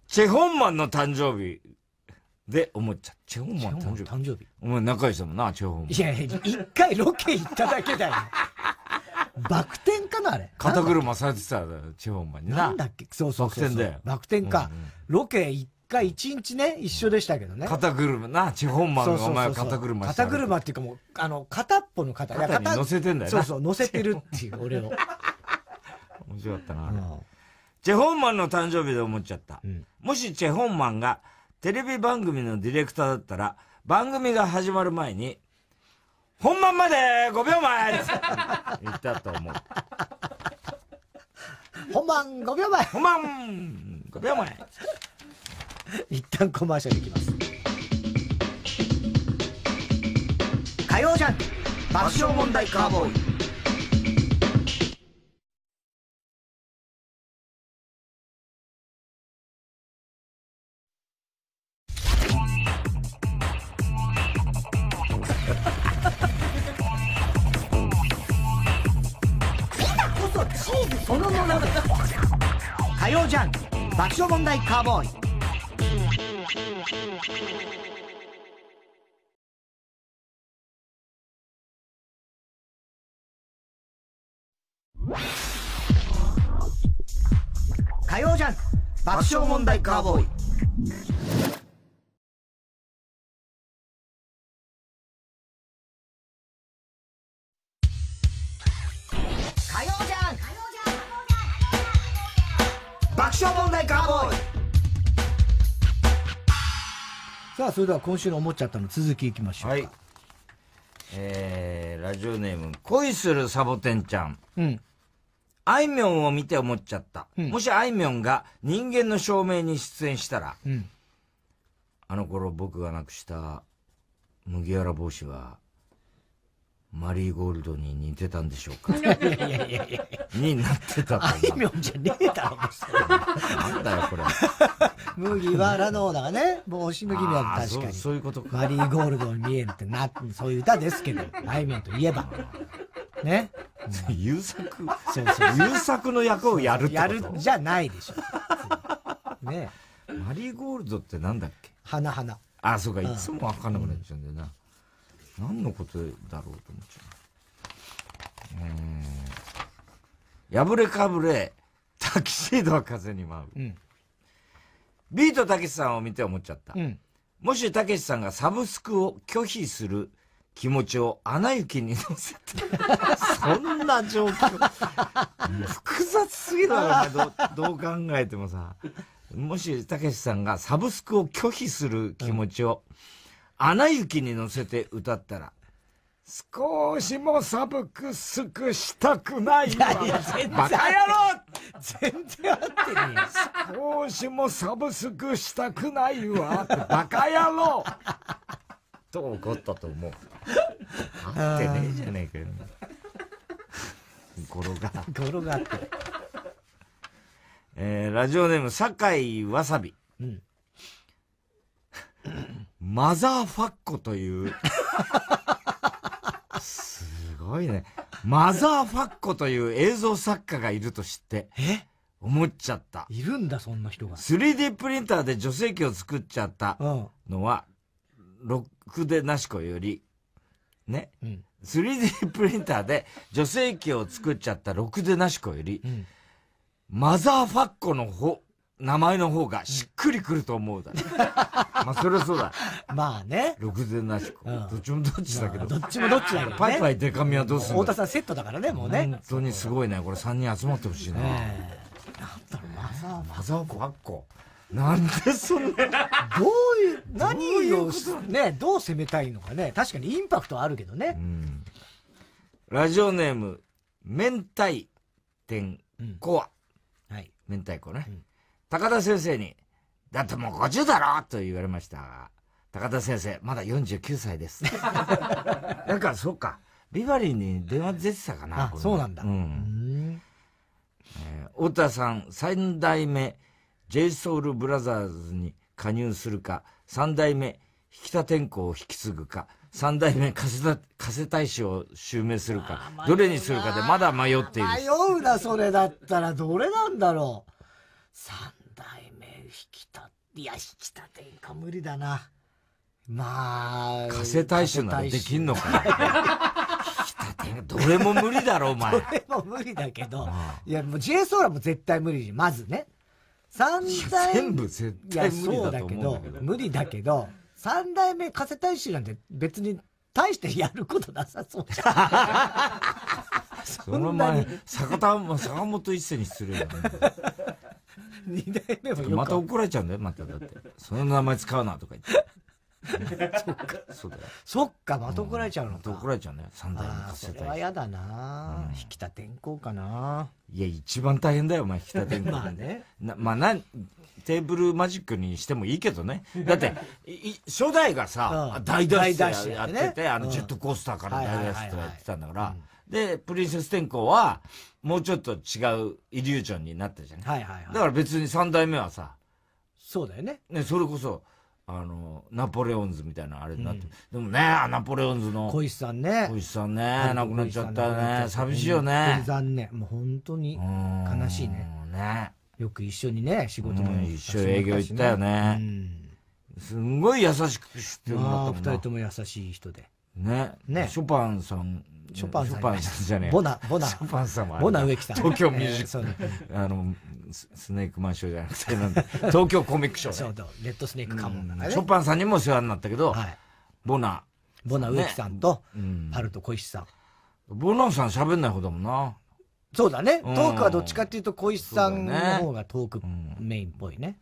チェホンマンの誕生日で思っちゃう。チェホンマン誕生日。誕生日？お前仲良しだもんな、チェホンマン。いやいや、一回ロケ行っただけだよ。バク転かなあれ。肩車されてたチェホンマンにな。なんだっけ？そうそうそう。バク転だよ。バク転か。ロケ一回一日ね、一緒でしたけどね。肩車な、チェホンマンがお前肩車肩車っていうかもう、あの、片っぽの肩。肩に乗せてんだよそうそう、乗せてるっていう、俺を。面白かったな、チェホンマンの誕生日で思っちゃった。うん、もしチェホンマンがテレビ番組のディレクターだったら、番組が始まる前に、本番まで5秒前って言ったと思う。本番5秒前本番5秒前 一旦コマーシャルいきます。火曜ジャン爆笑問題カーボーイ。爆笑問題カーボーイ火曜ジャン爆笑問題カーボーイ。爆笑問題カーボーイ。さあ、それでは今週の思っちゃったの続きいきましょうはい。えー、ラジオネーム、恋するサボテンちゃん。うん。あいみょんを見て思っちゃった。うん、もしあいみょんが人間の証明に出演したら、うん、あの頃僕がなくした麦わら帽子は、マリーゴールドに似てたんでしょうか？いやいやいやいやになってたとあいみょんじゃねえだろ、なんだよ、これ。麦わらの、だからね、帽子麦わら確かに。そういうことか。マリーゴールドに見えるってな、そういう歌ですけど、あいみょんといえば。ね？優作？そうそう。優作の役をやるってやるじゃないでしょ。ね。マリーゴールドってなんだっけ？花花。あ、そうか、いつもわかんなくなっちゃうんだよな。何のことだろうと思っちゃう。えー、破れかぶれ、タキシードは風に舞う。うん、ビートたけしさんを見て思っちゃった。うん、もしたけしさんがサブスクを拒否する気持ちを穴行きに乗せて、そんな状況。複雑すぎだろ、どどう考えてもさ。もしたけしさんがサブスクを拒否する気持ちを、うん穴行きに乗せて歌ったら、少しもサブクスクしたくないわ。いやいや。バカ野郎全然合ってねえ少しもサブスクしたくないわ。バカ野郎と怒ったと思う。合ってねえじゃねえかよ。語呂が。語呂があって。えー、ラジオネーム、酒井わさび。うん。マザーファッコという、すごいね。マザーファッコという映像作家がいると知って、え？思っちゃった。いるんだ、そんな人が。3D プリンターで女性器を作っちゃったのは、ロックでなしこより、ね、うん、3D プリンターで女性器を作っちゃったロクデナシコより、うん、マザーファッコの方、名前の方がしっくりくると思うだ、ね。まあ、それはそうだ。まあね。六千なしこ。どっちもどっちだけど。どっちもどっちだけど、ね。パイパイデカミはどうする太田さんセットだからね、もうね。本当にすごいね。これ三人集まってほしいな。なんだろう、マザーマザーコ、アッコ。なんでそんな。どういう、何を、ね、どう攻めたいのかね。確かにインパクトはあるけどね。うん。ラジオネーム、明太天コア。はい。明太子ね。うん高田先生に、だってもう50だろと言われましたが、高田先生、まだ49歳です。なんか、そうか。ビバリーに電話出てたかな。あ、そうなんだ。うん。えー、太田さん、三代目 j ソ o u l b r o t h e r s に加入するか、三代目引田天功を引き継ぐか、三代目加瀬加瀬大使を襲名するか、どれにするかでまだ迷っている。迷うな、それだったら。どれなんだろう。三いや、引田天下無理だな。まあ。加瀬大使ならできんのかな。どれも無理だろ、お前。どれも無理だけど。いや、もう J ソーラも絶対無理。まずね。三代全部絶対無理だと思うんだけど。無理だけど、三代目加瀬大使なんて別に大してやることなさそうじゃん。その前、坂田、坂本一世に失礼だね。二代目もまた怒られちゃうんだよ、まただって。その名前使うなとか言って。そっか。そうだよ。そっか、また怒られちゃうのか。怒られちゃうね、三代目加瀬大使。それは嫌だな、引田転校かないや、一番大変だよ、お前、引田転校。まあね。まあ、なん、テーブルマジックにしてもいいけどね。だって、初代がさ、大脱出やってて、あの、ジェットコースターから大脱出やってたんだから、で、プリンセス天功は、もうちょっと違うイリュージョンになったじゃん。はいはいはい。だから別に三代目はさ、そうだよね。ね、それこそ、あの、ナポレオンズみたいなあれになって、でもね、ナポレオンズの。小石さんね。小石さんね、亡くなっちゃったね。寂しいよね。残念。もう本当に悲しいね。ね。よく一緒にね、仕事も、一緒営業行ったよね。すんごい優しくしてもらったもんな。二人とも優しい人で。ね。ね。ショパンさん。ショパンさん。ショパンじゃねえ。ボナ、ボナ。ショパンさんは。ボナ植木さん。東京ミュージック。あの、スネークマンショーじゃなくて、なんだ、東京コミックショー。そうだ、レッドスネークカモンショパンさんにもお世話になったけど、ボナ。ボナ植木さんと、ハルト小石さん。ボナさん喋んない方だもんな。そうだね。トークはどっちかっていうと小石さんの方がトークメインっぽいね。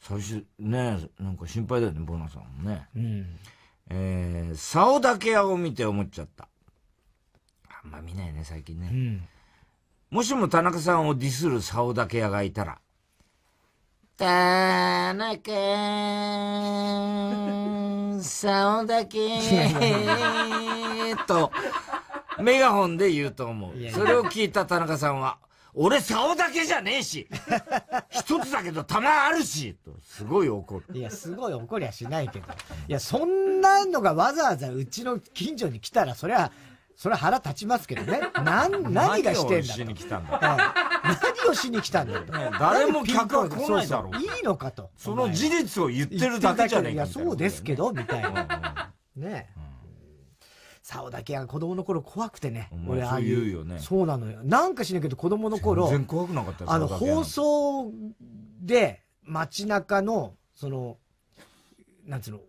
最初、ね、なんか心配だよね、ボナさんもね。うん。えー、竿だけ屋を見て思っちゃった。あんま見ないね、最近ね。うん。もしも田中さんをディスる竿だけ屋がいたら、田中、竿だけ、と、メガホンで言うと思う。それを聞いた田中さんは、俺、竿だけじゃねえし 一つだけど弾あるしと、すごい怒る。いや、すごい怒りゃしないけど。いや、そんなのがわざわざうちの近所に来たら、そりゃ、それは腹立ちますけどね。なん、何がしてんだ何をしに来たんだ、何をしに来たんだと。誰も客は来ないだろう。いいのかと。その事実を言ってるだけじゃねえか。いや、そうですけど、みたいな。ねえ。竿だけが子供の頃怖くてね。俺ああいう。よね。そうなのよ。なんかしなきゃ子供の頃。全然怖くなかったあの、放送で街中の、その、なんつうの、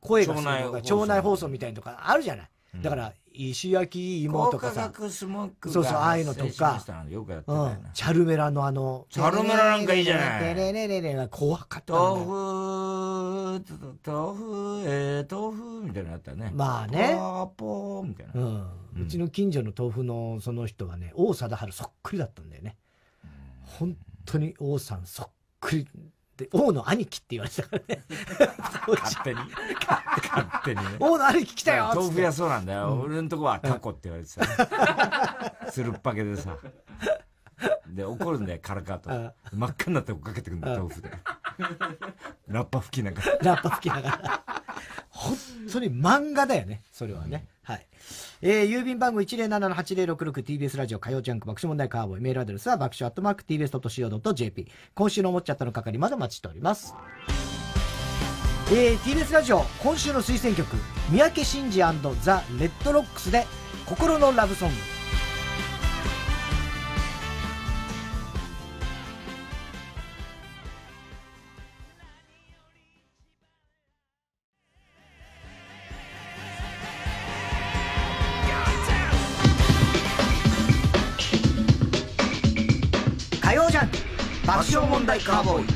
声がするとか、町内放送みたいなとかあるじゃない。だから、石焼き芋とかさ。そうそう、ああいうのとか。よくやってうん。チャルメラのあの。チャルメラなんかいいじゃない。ねねねねね怖かった豆腐、豆腐、えー、豆腐みたいなのあったね。まあね。ポーポーみたいな。うん。うちの近所の豆腐のその人はね、王貞治そっくりだったんだよね。本当に王さんそっくりって、王の兄貴って言われてたからね。勝手に。勝手にね。王の兄貴来たよ豆腐屋そうなんだよ。俺のとこはタコって言われてた。つるっぱげでさ。で、怒るんだよ、からかと。真っ赤になって追っかけてくんだよ、豆腐で。ラッパ吹きながら。ラッパ吹きながら。本当に漫画だよね、それはね。はい。えー、郵便番号 107-8066TBS ラジオ火曜ジャンク爆笑問題カーボーイ。メールアドレスは爆笑アットマーク TBS.CO.JP。今週の思っちゃったの係までお待ちしております。えー、TBS ラジオ今週の推薦曲、三宅真司ザ・レッドロックスで心のラブソング。爆笑問題カーボーイ。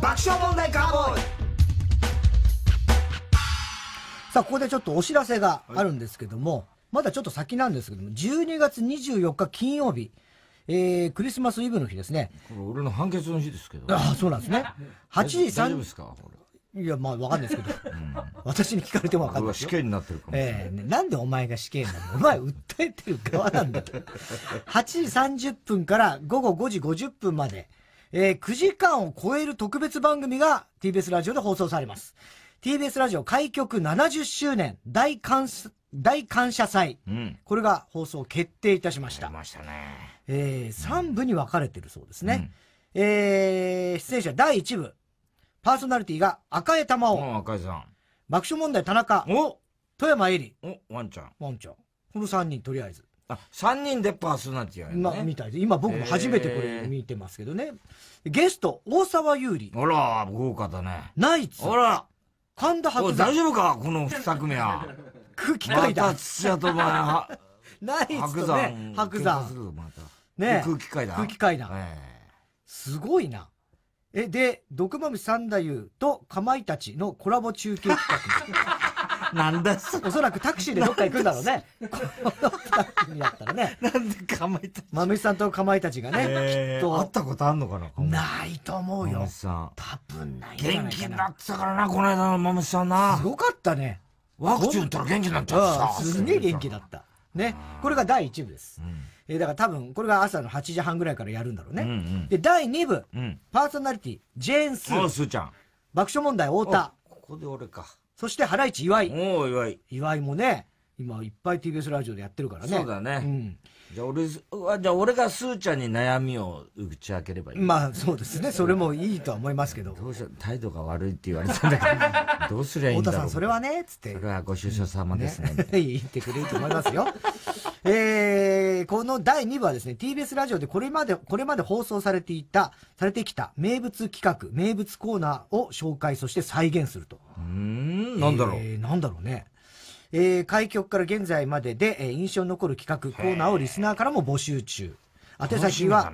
爆笑問題カーボーイ。さあ、ここでちょっとお知らせがあるんですけども、はい、まだちょっと先なんですけども、12月24日金曜日、えー、クリスマスイブの日ですね。これ俺の判決の日ですけど。ああ、そうなんですね。8時3。大丈夫ですか？いや、まあ、わかんないですけど。私に聞かれてもわかんない死刑になってるかもええー、なんでお前が死刑なの？お前訴えてる側なんだよ。8時30分から午後5時50分まで、えー、9時間を超える特別番組が TBS ラジオで放送されます。TBS ラジオ開局70周年大感大感謝祭、うん、これが放送決定いたしました。ましたね。えー、3部に分かれてるそうですね。うん、えー、出演者第1部、パーソナリティが赤江玉緒。赤江さん。爆笑問題田中。お富山えり。お、ワンちゃん。ワンちゃん。この3人とりあえず。あ、3人でパーソナリティやね。まあ、みたいで。今僕も初めてこれ見てますけどね。ゲスト、大沢優里。あら、豪華だね。ナイツ。あら。神田伯山。大丈夫か？この二作目は。空気階段。また土屋と前、ナイツとね、白山。ね空気階段。空気階段。すごいな。え、で、毒まむ三太夫とかまいたちのコラボ中継企画。なんだおそらくタクシーでどっか行くんだろうね。この二組だったらね。なんでかまいたちまむしさんとかまいたちがね、きっと。会ったことあんのかなないと思うよ。まむしさん。多分ない元気になってたからな、この間のまむしさんな。すごかったね。ワクチン打ったら元気になっちゃってさ。すげえ元気だった。ね。これが第1部です。うんえー、だから多分、これが朝の8時半ぐらいからやるんだろうね。うんうん、で、第2部、うん、パーソナリティ、ジェーンスー。スーちゃん。爆笑問題、太田。ここで俺か。そして、ハライチ、岩井。お岩井。岩井もね、今いっぱい TBS ラジオでやってるからね。そうだね。うん。じゃあ俺、じゃあ俺がスーちゃんに悩みを打ち明ければいいまあそうですね。それもいいとは思いますけど。どうしよう、態度が悪いって言われたんだけど、どうすりゃいいんだろう。太田さん、それはね、つって。それはご愁傷様ですね。ね言ってくれると思いますよ。えー、この第2部はですね、TBS ラジオでこれまで、これまで放送されていた、されてきた名物企画、名物コーナーを紹介、そして再現すると。うん、なんだろう。えー、なんだろうね。えー、開局から現在までで、えー、印象に残る企画、コーナーをリスナーからも募集中。宛先は、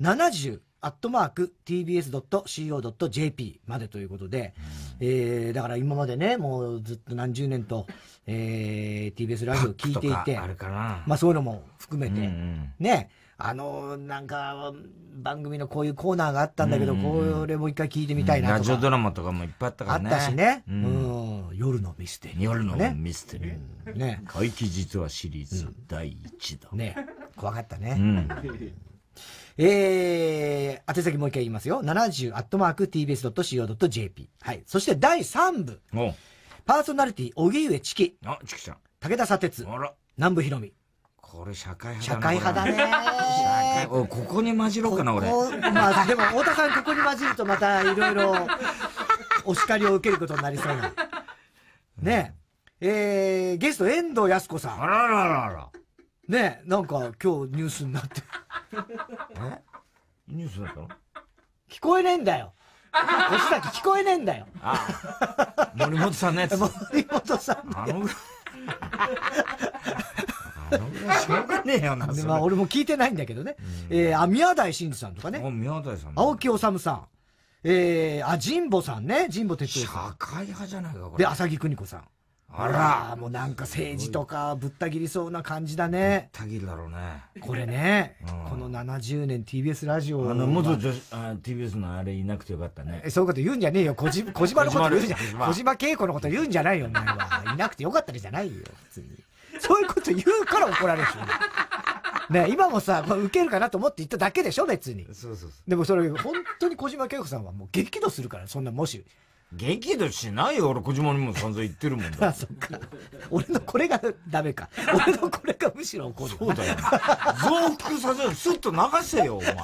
70、アットマーク tbs.co.jp までということで、うん、えー、だから今までね、もうずっと何十年と、えー、TBS ラジオ聞いていて、まあそういうのも含めて、うんうん、ね、あの、なんか、番組のこういうコーナーがあったんだけど、これもう一回聞いてみたいなとか、ラジオドラマとかもいっぱいあったからね。あったしね。うん。夜のミステリー、夜のミステリー。ね。怪奇実話シリーズ第1弾。ね。怖かったね。うん。えー、宛先もう一回言いますよ。70アットマーク tbs.co.jp。はい。そして第3部。パーソナリティ、荻上チキ。あ、チキちゃん。武田砂鉄。あら。南部ひろみ。これ社会派だね。社会派だね。ここに混じろうかな、俺。まあ、でも、太田さんここに混じるとまたいろいろ、お叱りを受けることになりそうな。ねえ。えー、ゲスト、遠藤康子さん。あらららら。ねえ、なんか今日ニュースになって。え？ニュースだったの？聞こえねえんだよ。星崎聞こえねえんだよ。ああ。森本さんのやつ。森本さんのやつ。しょうがねえよな、まあ、俺も聞いてないんだけどね。えー、あ、宮台真司さんとかね。宮台さん。青木治さん。えー、あ、神保さんね。神保哲夫さん。社会派じゃないか、これ。で、浅木邦子さん。あらもうなんか政治とかぶった切りそうな感じだね。ぶった切るだろうね。これね、うん、この70年 TBS ラジオ。あの、元女あ TBS のあれいなくてよかったね。そういうこと言うんじゃねえよ。小島 小島のこと言うんじゃ、小島恵子のこと言うんじゃないよ、お前は。いなくてよかったりじゃないよ、普通に。そういうこと言うから怒られるし。ね今もさ、まあ、受けるかなと思って言っただけでしょ、別に。そうそうでもそれ、本当に小島恵子さんはもう激怒するから、そんな、もし。激怒しないよ、俺、小島にも散々言ってるもんだ。あ、そっか。俺のこれがダメか。俺のこれがむしろ怒る。そうだよ。増幅させる、スッと流せよ、お前。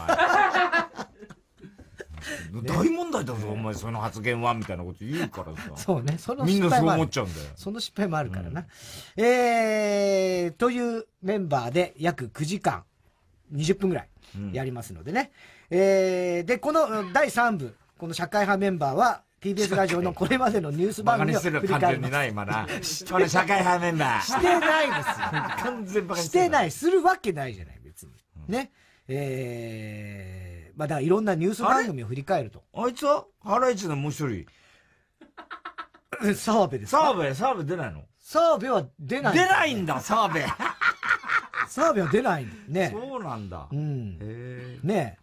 大問題だぞ、お前、その発言は、みたいなこと言うからさ。そうね、そのみんなそう思っちゃうんだよ。その失敗もあるからな。うん、えー、というメンバーで約9時間、20分ぐらいやりますのでね。うん、えー、で、この第3部、この社会派メンバーは、TBS ラジオのこれまでのニュース番組を振り返ります。ない、今な。これ社会派メンバー。してないですよ。完全バカにしてない。するわけないじゃない、別に。ね。えー、まあ、だからいろんなニュース番組を振り返ると。あいつは？ハライチのもう一人。澤部です澤部、澤部出ないの？澤部は出ない。出ないんだ、澤部。澤部は出ないね。そうなんだ。うん。へね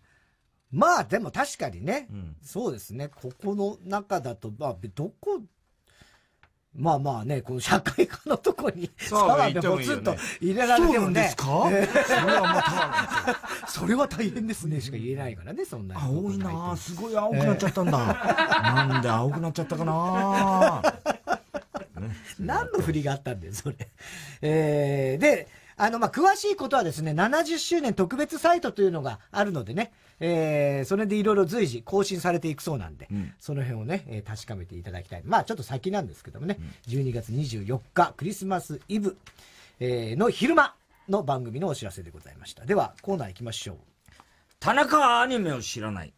まあでも確かにね、うん、そうですね、ここの中だと、まあ、どこ、まあまあね、この社会科のとこに、澤部ポツンと入れられてもね。そうですか、それはまた、それは大変ですね、しか言えないからね、そんな。青いなすごい青くなっちゃったんだ。なんで青くなっちゃったかな 何の振りがあったんだよ、それ。えー、で、あの、まあ、詳しいことはですね、70周年特別サイトというのがあるのでね、えー、それでいろいろ随時更新されていくそうなんで、うん、その辺をね、えー、確かめていただきたい。まあ、ちょっと先なんですけどもね、うん、12月24日、クリスマスイブ、えー、の昼間の番組のお知らせでございました。では、コーナー行きましょう。田中アニメを知らない。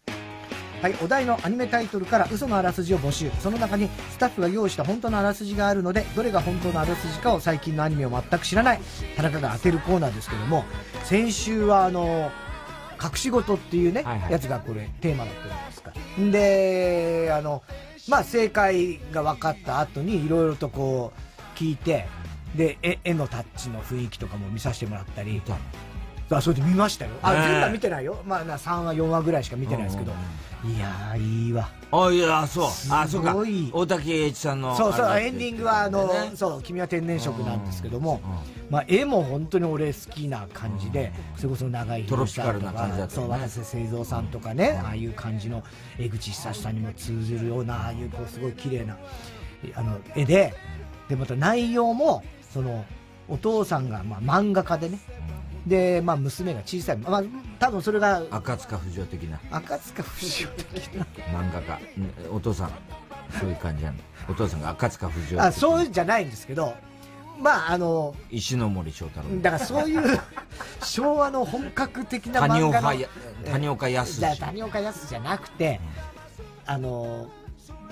はい、お題のアニメタイトルから嘘のあらすじを募集。その中にスタッフが用意した本当のあらすじがあるのでどれが本当のあらすじかを最近のアニメを全く知らない。田中が当てるコーナーですけども先週はあの隠し事っていうね、はいはい、やつがこれテーマだったじゃないですか。であのまあ正解が分かった後にいろいろとこう聞いてで絵絵のタッチの雰囲気とかも見させてもらったりあそれで見ましたよ。あ全部は見てないよ。まあ3話4話ぐらいしか見てないですけど、いやいいわ。あいやそう。あそうか。大竹栄一さんのそうそうエンディングはあの、ね、そう君は天然色なんですけども、まあ、絵も本当に俺好きな感じで、それこそ長井宏さんとか、ね、そう渡瀬製三さんとかね、ああいう感じの江口久志さんにも通ずるようなああいうこうすごい綺麗なあの絵ででまた内容もそのお父さんがまあ漫画家でね、で、まあ、娘が小さい、まあ、多分それが赤塚不二夫的な。赤塚不二夫的な。漫画家。お父さん。そういう感じなのお父さんが赤塚不二夫あそうじゃないんですけどまああの石ノ森章太郎だからそういう 昭和の本格的な漫画の谷岡康谷岡康じゃなくて、あの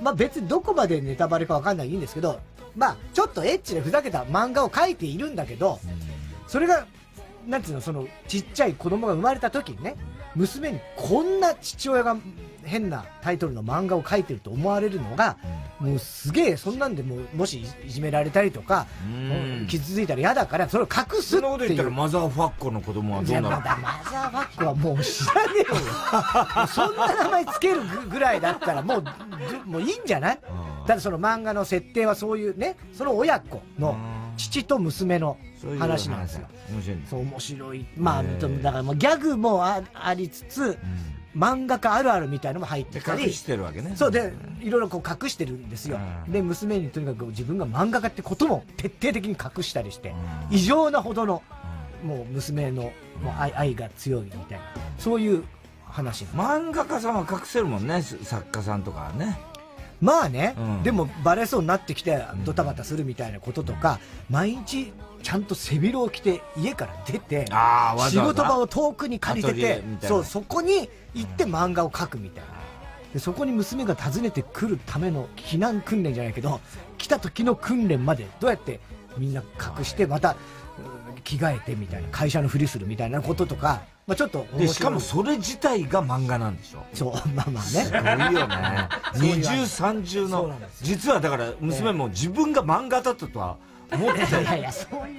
まあ別にどこまでネタバレか分かんないんですけどまあちょっとエッチでふざけた漫画を描いているんだけど、それがなんていうの、その、ちっちゃい子供が生まれた時にね、娘にこんな父親が変なタイトルの漫画を描いてると思われるのが、うん、もうすげえ、そんなんでももしいじめられたりとか、傷ついたら嫌だから、それを隠すっていう。そんなこと言ったらマザーファッコの子供はどうなの？マザーファッコはもう知らねえよ。そんな名前つけるぐらいだったらもう、もういいんじゃない？ただその漫画の設定はそういうね、その親子の父と娘の話なんですよ。面白いそう面白い。まあ、だからもうギャグもあありつつ、漫画家あるあるみたいのも入ってたり。隠してるわけね。そうで、いろいろこう隠してるんですよ。で、娘にとにかく自分が漫画家ってことも徹底的に隠したりして、異常なほどの、もう娘のもう愛愛が強いみたいな、そういう話。漫画家さんは隠せるもんね、作家さんとかはね。まあね、うん、でもバレそうになってきてドタバタするみたいなこととか、毎日ちゃんと背広を着て家から出て仕事場を遠くに借りててそうそこに行って漫画を描くみたいな。でそこに娘が訪ねてくるための避難訓練じゃないけど来た時の訓練までどうやってみんな隠してまた着替えてみたいな会社のふりするみたいなこととかまあ、ちょっとでしかもそれ自体が漫画なんでしょ？そうまあまあね。すごいよね。二重三重の。実はだから娘も自分が漫画だったとは思っていやいや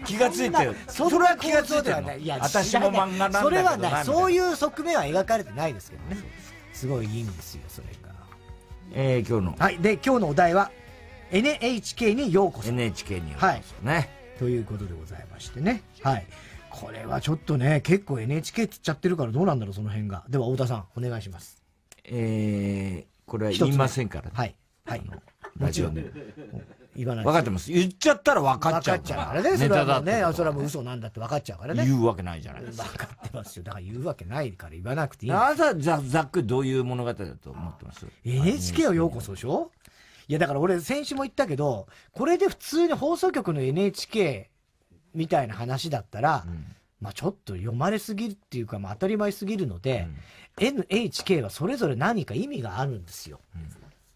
気がついてる。それは気がついてるの。い。や私も漫画なんだけどそれはない。そういう側面は描かれてないですけどね。すごいいいんですよそれが。えー、今日の。はい。で今日のお題は NHK にようこそ。NHK にようこそね、はい、ということでございましてね。はいこれはちょっとね、結構 NHK って言っちゃってるからどうなんだろう、その辺が。では、太田さん、お願いします。えー、これは言いませんからね。はい。はい。ラジオで。言わない。分かってます。言っちゃったら分かっちゃう。分かっちゃうからね。それはね、それはもう嘘なんだって分かっちゃうからね。言うわけないじゃないですか。分かってますよ。だから言うわけないから言わなくていい。あなたざざっくりどういう物語だと思ってます ?NHK をようこそでしょ？いや、だから俺先週も言ったけど、これで普通に放送局の NHK みたいな話だったら、うんまあ、ちょっと読まれすぎるっていうか、まあ、当たり前すぎるので、うん、NHK はそれぞれ何か意味があるんですよ。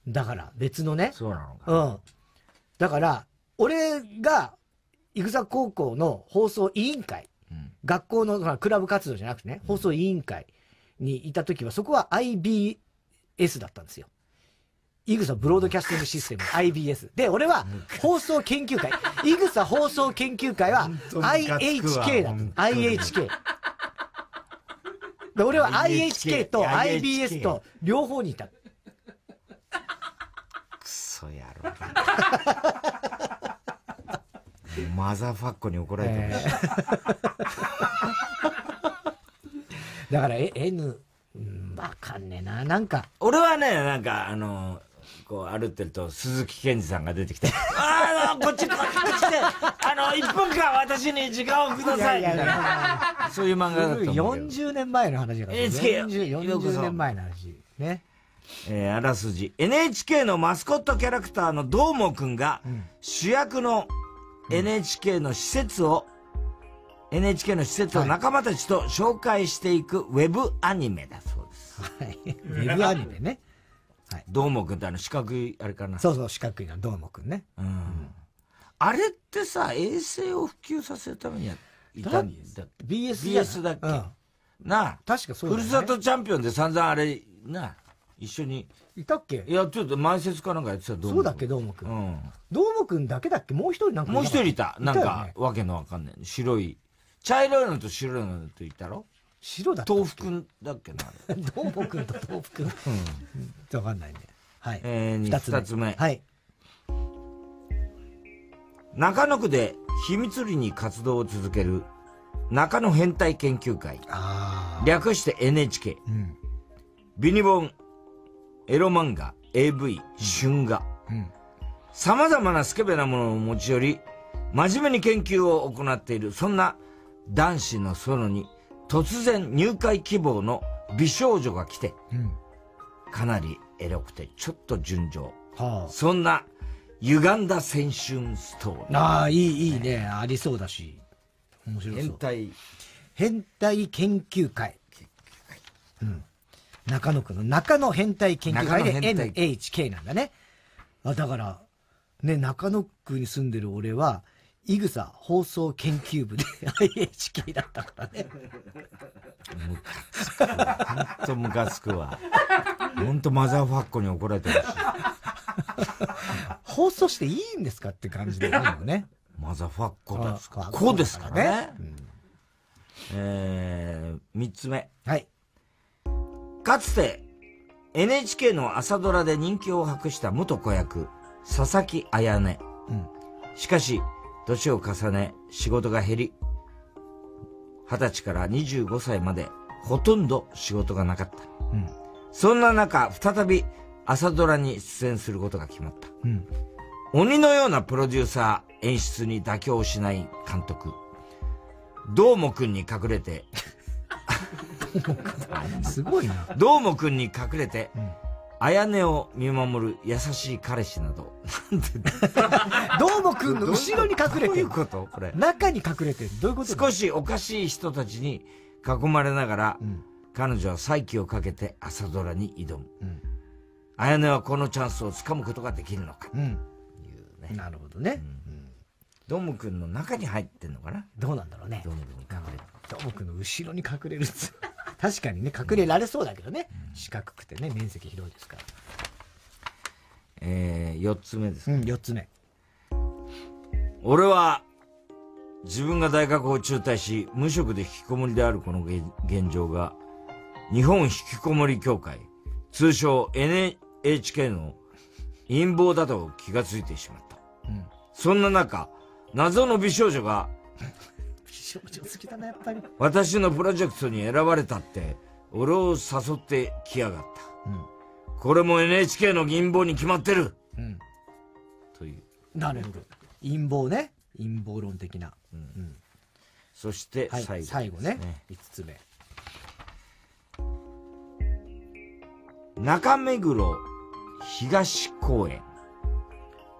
うん、だから、別のね。そうなのか。うん。だから、俺が、生草高校の放送委員会、うん、学校のクラブ活動じゃなくてね、放送委員会にいた時は、そこは IBS だったんですよ。イグサブロードキャスティングシステム IBS。で、俺は放送研究会。イグサ放送研究会は IHK だ。IHK。俺は IHK と IBS と両方にいた。くそ野郎。マザーファッコに怒られてる、えー、だから、N、わかんねえな、なんか。俺はね、なんか、あの、こう歩ってると、鈴木健二さんが出てきて、ああ、こっち、こっちで、あの、1分間私に時間をくださいみたいな。そういう漫画だった40年前の話だから。NHK、40, 40年前の話。ね。えー、あらすじ。NHK のマスコットキャラクターのどーもくんが、主役の NHK の施設を、うん、NHK の施設を仲間たちと紹介していくウェブアニメだそうです。はい。ウェブアニメね。はい。どーもくんってあの四角い、あれかな。そうそう、四角いのどーもくんね。うん。あれってさ、衛星を普及させるためにはいたんだ ?BS だっけ、うん、なあ。確かそうだ、ね、ふるさとチャンピオンで散々あれ、なあ。一緒に。いたっけ？いや、ちょっと前説かなんかやってた、どうも。そうだっけ、どーもくん。うん。どーもくんだけだっけ？もう一人なんかもう一人いた。なんか、わけのわかんない。白い。茶色いのと白いのといたろ？白だ豆腐くんだっけな？どーもくんと豆腐くん。うん。わかんないね。はい。えー、二つ目。つ目。はい。中野区で秘密裏に活動を続ける中野変態研究会。略して NHK。うん、ビニボン、エロ漫画、AV、春画。様々なスケベなものを持ち寄り、真面目に研究を行っている、そんな男子の園に突然入会希望の美少女が来て、うん、かなりエロくてちょっと純情。はあ、そんな歪んだ青春ストーリー。ああ、いい、いいね。ありそうだし。面白そう。変態。変態研究会。研究会。うん。中野区の中野変態研究会で NHK なんだね。あ、だから、ね、中野区に住んでる俺は、イグサ放送研究部で IHK だったからね。ほんとムカつくわ。ほんとマザーファッコに怒られてるし。放送していいんですかって感じでね。マザーファッコですか。こうですからね。うん、えー、三つ目。はい。かつて NHK の朝ドラで人気を博した元子役、佐々木彩音。うん、しかし、年を重ね、仕事が減り、二十歳から25歳までほとんど仕事がなかった。うん、そんな中、再び朝ドラに出演することが決まった。うん、鬼のようなプロデューサー、演出に妥協しない監督。どうもくんに隠れて すごいな。どーもくんに隠れて、あやねを見守る優しい彼氏など。なんでどーもくんの後ろに隠れてる。どういうこと？これ。中に隠れてる。どういうこと？少しおかしい人たちに囲まれながら、うん、彼女は再起をかけて朝ドラに挑む。うん、あやねはこのチャンスをつかむことができるのか。うん。いうね。なるほどね。うん。どーもくんの中に入ってんのかな？どうなんだろうね。どーもくんに隠れてどーもくんの後ろに隠れる 確かにね、隠れられそうだけどね。四角くてね、面積広いですから。えー、4つ目です、ね。うん、4つ目。俺は、自分が大学を中退し、無職で引きこもりであるこの現状が、日本引きこもり協会、通称 NHK の陰謀だと気がついてしまった。うん、そんな中、謎の美少女が少女好きだな、やっぱり。私のプロジェクトに選ばれたって、俺を誘ってきやがった。うん。これも NHK の陰謀に決まってる。うん。という。なるほど。陰謀ね。陰謀論的な。うん。うん、そして最後、はい、最後ね。5つ目。中目黒東公園。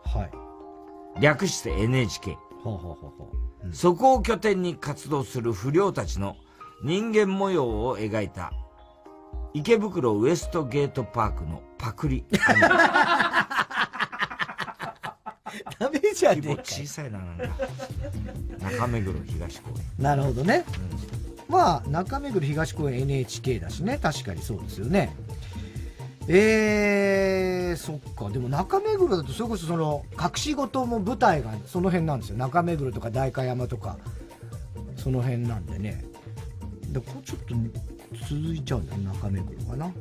はい。略して NHK。ほうほうほうほう。そこを拠点に活動する不良たちの人間模様を描いた池袋ウエストゲートパークのパクリ。ダメじゃねえか。小さいな、なんか。中目黒東公園。なるほどね。うん、まあ、中目黒東公園 NHK だしね。確かにそうですよね。えー、そっか。でも中目黒だと、それこそその、隠し事も舞台がその辺なんですよ。中目黒とか代官山とか、その辺なんでね。でこれちょっと、続いちゃうんだよ、中目黒かな。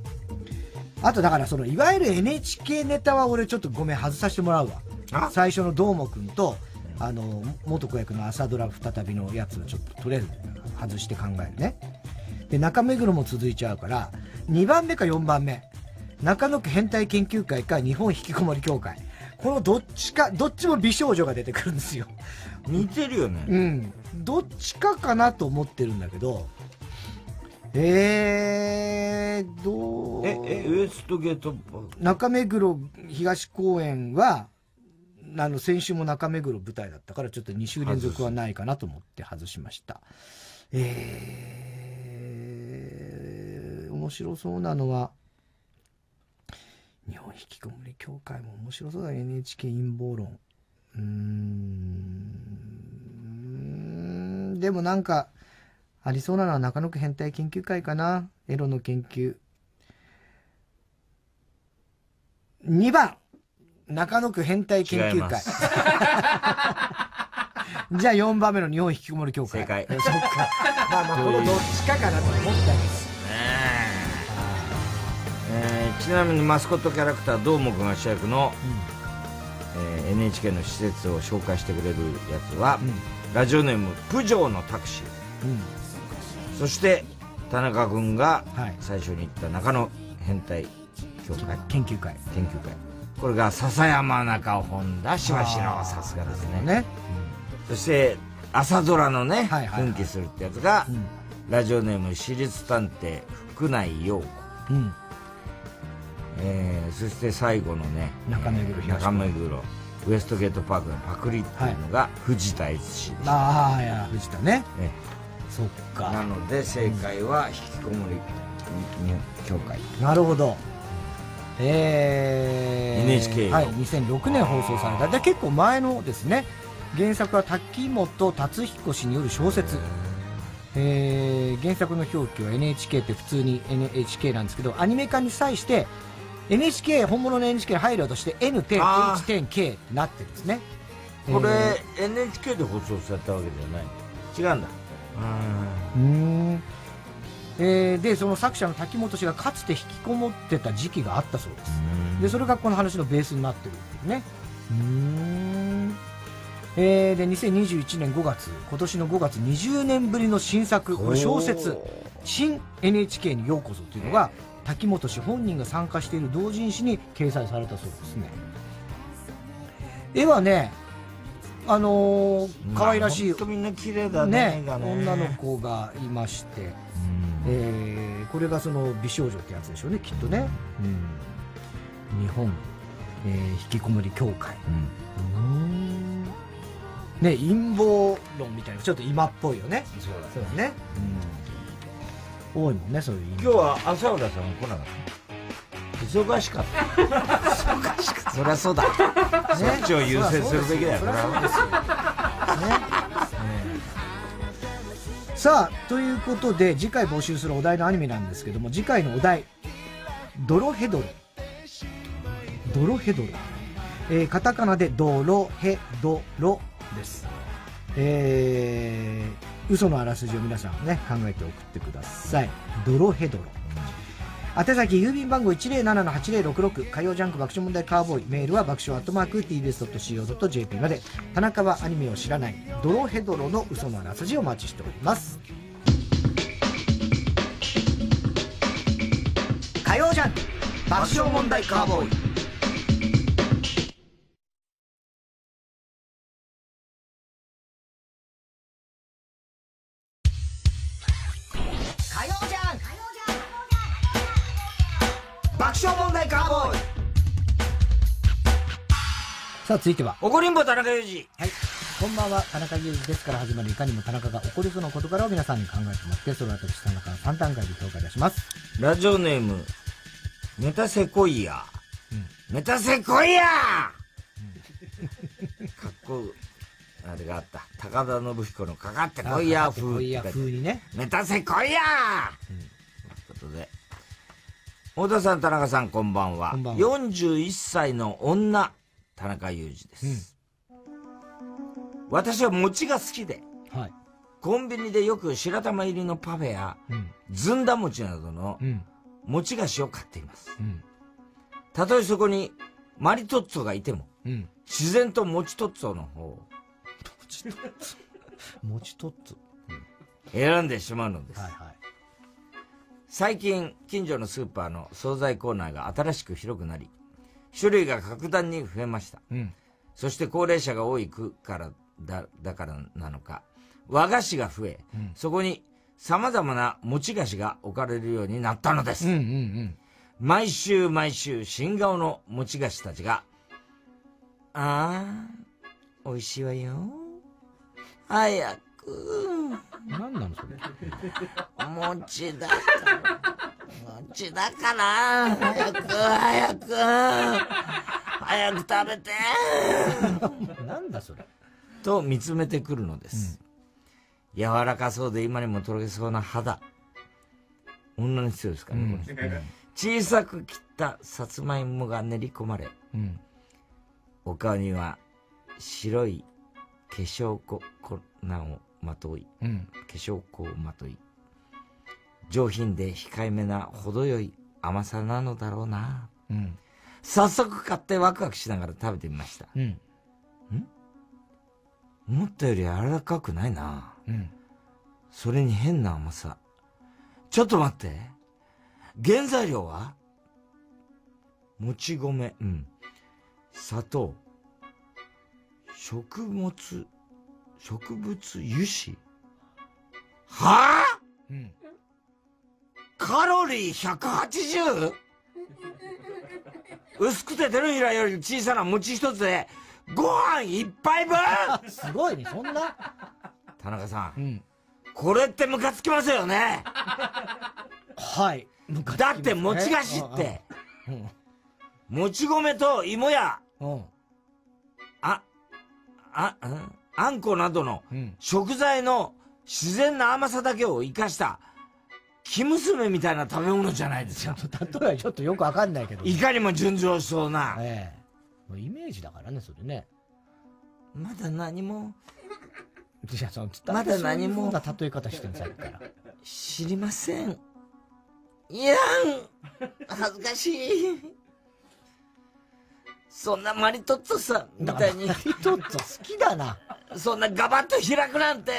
あとだからその、いわゆる NHK ネタは俺ちょっとごめん、外させてもらうわ。最初のどーもくんと、あの、元子役の朝ドラ再びのやつをちょっととりあえず外して考えるね。で、中目黒も続いちゃうから、2番目か4番目。中野区変態研究会か日本引きこもり協会。このどっちか、どっちも美少女が出てくるんですよ。似てるよね。うん。どっちかかなと思ってるんだけど、えー、どう？え、え、ウエストゲート中目黒東公園は、あの、先週も中目黒舞台だったから、ちょっと2週連続はないかなと思って外しました。えー、面白そうなのは、日本引きこもり協会も面白そうだ NHK 陰謀論。うーん、でもなんか、ありそうなのは中野区変態研究会かな。エロの研究。2番、中野区変態研究会。じゃあ4番目の日本引きこもり協会。正解。そっか。まあまあ、このどっちかかなと思ったんです。えー、ちなみにマスコットキャラクターどーもくんが主役の、うん、えー、NHK の施設を紹介してくれるやつは、うん、ラジオネームプジョーのタクシー、うん。そして田中君が最初に言った中野変態協会、研究会。研究会。これが笹山中尾本田しばしのさすがですね。ね、うん、そして朝ドラのね、奮起するってやつが、うん、ラジオネーム私立探偵福内陽子、うんえー、そして最後のね中目黒、えー、中目黒ウエストゲートパークのパクリっていうのが藤田悦司でした、ああいや。藤田ね。ねそっか。なので正解は引きこもり協会、なるほど。えー、NHK はい2006年放送された。で結構前のですね。原作は滝本達彦氏による小説。えー、原作の表記は NHK って普通に NHK なんですけどアニメ化に際して NHK 本物の NHK に配慮として N 点 H 点 K ってなってるんですね。これ、えー、NHK で放送されたわけじゃない。違うんだ。うん。えー、でその作者の滝本氏がかつて引きこもってた時期があったそうです。でそれがこの話のベースになってるっていうね。うん。えー、で2021年5月今年の5月20年ぶりの新作小説「新 NHK にようこそ」というのが滝本氏本人が参加している同人誌に掲載されたそうですね。絵はねあのー、可愛らしい、みんな綺麗だねね女の子がいまして、うん、えー、これがその美少女ってやつでしょうねきっとね、うん、日本、えー、引きこもり協会、うん、ね陰謀論みたいなちょっと今っぽいよね。そうだね、うん、多いもんねそういう今日は朝浦さん来なかった？忙しかった。忙しかった。そりゃそうだ。そっちを優先するべきだよ。そりゃそうですよ。ね。さあ、ということで、次回募集するお題のアニメなんですけども、次回のお題、ドロヘドロ。ドロヘドロ。えー、カタカナでドロヘドロです。えー、嘘のあらすじを皆さんね、考えて送ってください。ドロヘドロ。宛先郵便番号107-8066火曜ジャンク爆笑問題カーボーイ。メールは爆笑アットマーク TBS.CO.JP まで。田中はアニメを知らない。ドロヘドロの嘘のあらすじをお待ちしております。火曜ジャンク。爆笑問題カーボーイ。さあ、続いては。怒りんぼ田中裕二。はい。こんばんは、田中裕二ですから始まるいかにも田中が怒りそうな事柄を皆さんに考えてもらって、それを私田中の3段階で評価いたします。ラジオネーム、メタセコイア。うん、メタセコイア、うん、かっこ。あれがあった。高田信彦のかかってこいや風。こいや風にね。メタセコイアうん。ということで。太田さん、田中さん、こんばんは。こんばんは。41歳の女。田中裕二です、うん、私は餅が好きで、はい、コンビニでよく白玉入りのパフェや、ずんだ餅などの餅菓子を買っています。たとえそこにマリトッツォがいても、自然と餅トッツォの方を。餅トッツォ餅トッツォ、選んでしまうのです。はいはい、最近、近所のスーパーの惣菜コーナーが新しく広くなり、種類が格段に増えました。うん、そして高齢者が多い区からだ、だからなのか、和菓子が増え、うん、そこに様々な餅菓子が置かれるようになったのです。うんうんうん、毎週毎週新顔の餅菓子たちが、ああ、美味しいわよ。早く。何なのそれ？餅だから。餅だから。早く、早く。早く食べて。なんだそれ？と見つめてくるのです。うん、柔らかそうで今にもとろけそうな肌。女の人ですかね、これ。小さく切ったさつまいもが練り込まれ、うん、お顔には白い化粧粉粉をまとい、うん、化粧粉をまとい、上品で控えめな程よい甘さなのだろうな。うん、早速買ってワクワクしながら食べてみました。うん、ん？思ったより柔らかくないな。うん、それに変な甘さ。ちょっと待って。原材料は？もち米、うん。砂糖、食物、植物油脂？はあ、うん、カロリー 180? 薄くて手のひらより小さな餅一つで、ご飯一杯分？すごいね、そんな？田中さん、うん、これってムカつきますよね。はい。だって餅菓子って、もち米と芋や、あ、あ、あんこなどの食材の自然な甘さだけを生かした、生娘みたいな食べ物じゃないですか。例えはちょっとよくわかんないけど。いかにも純情しそうな。ええ。イメージだからね、それね。まだ何も。じゃあ、その、まだ何も。な例え方してるさっきから。知りません。いやん恥ずかしい。そんなマリトッツォさんみたいに。マリトッツォ好きだな。そんなガバッと開くなんて。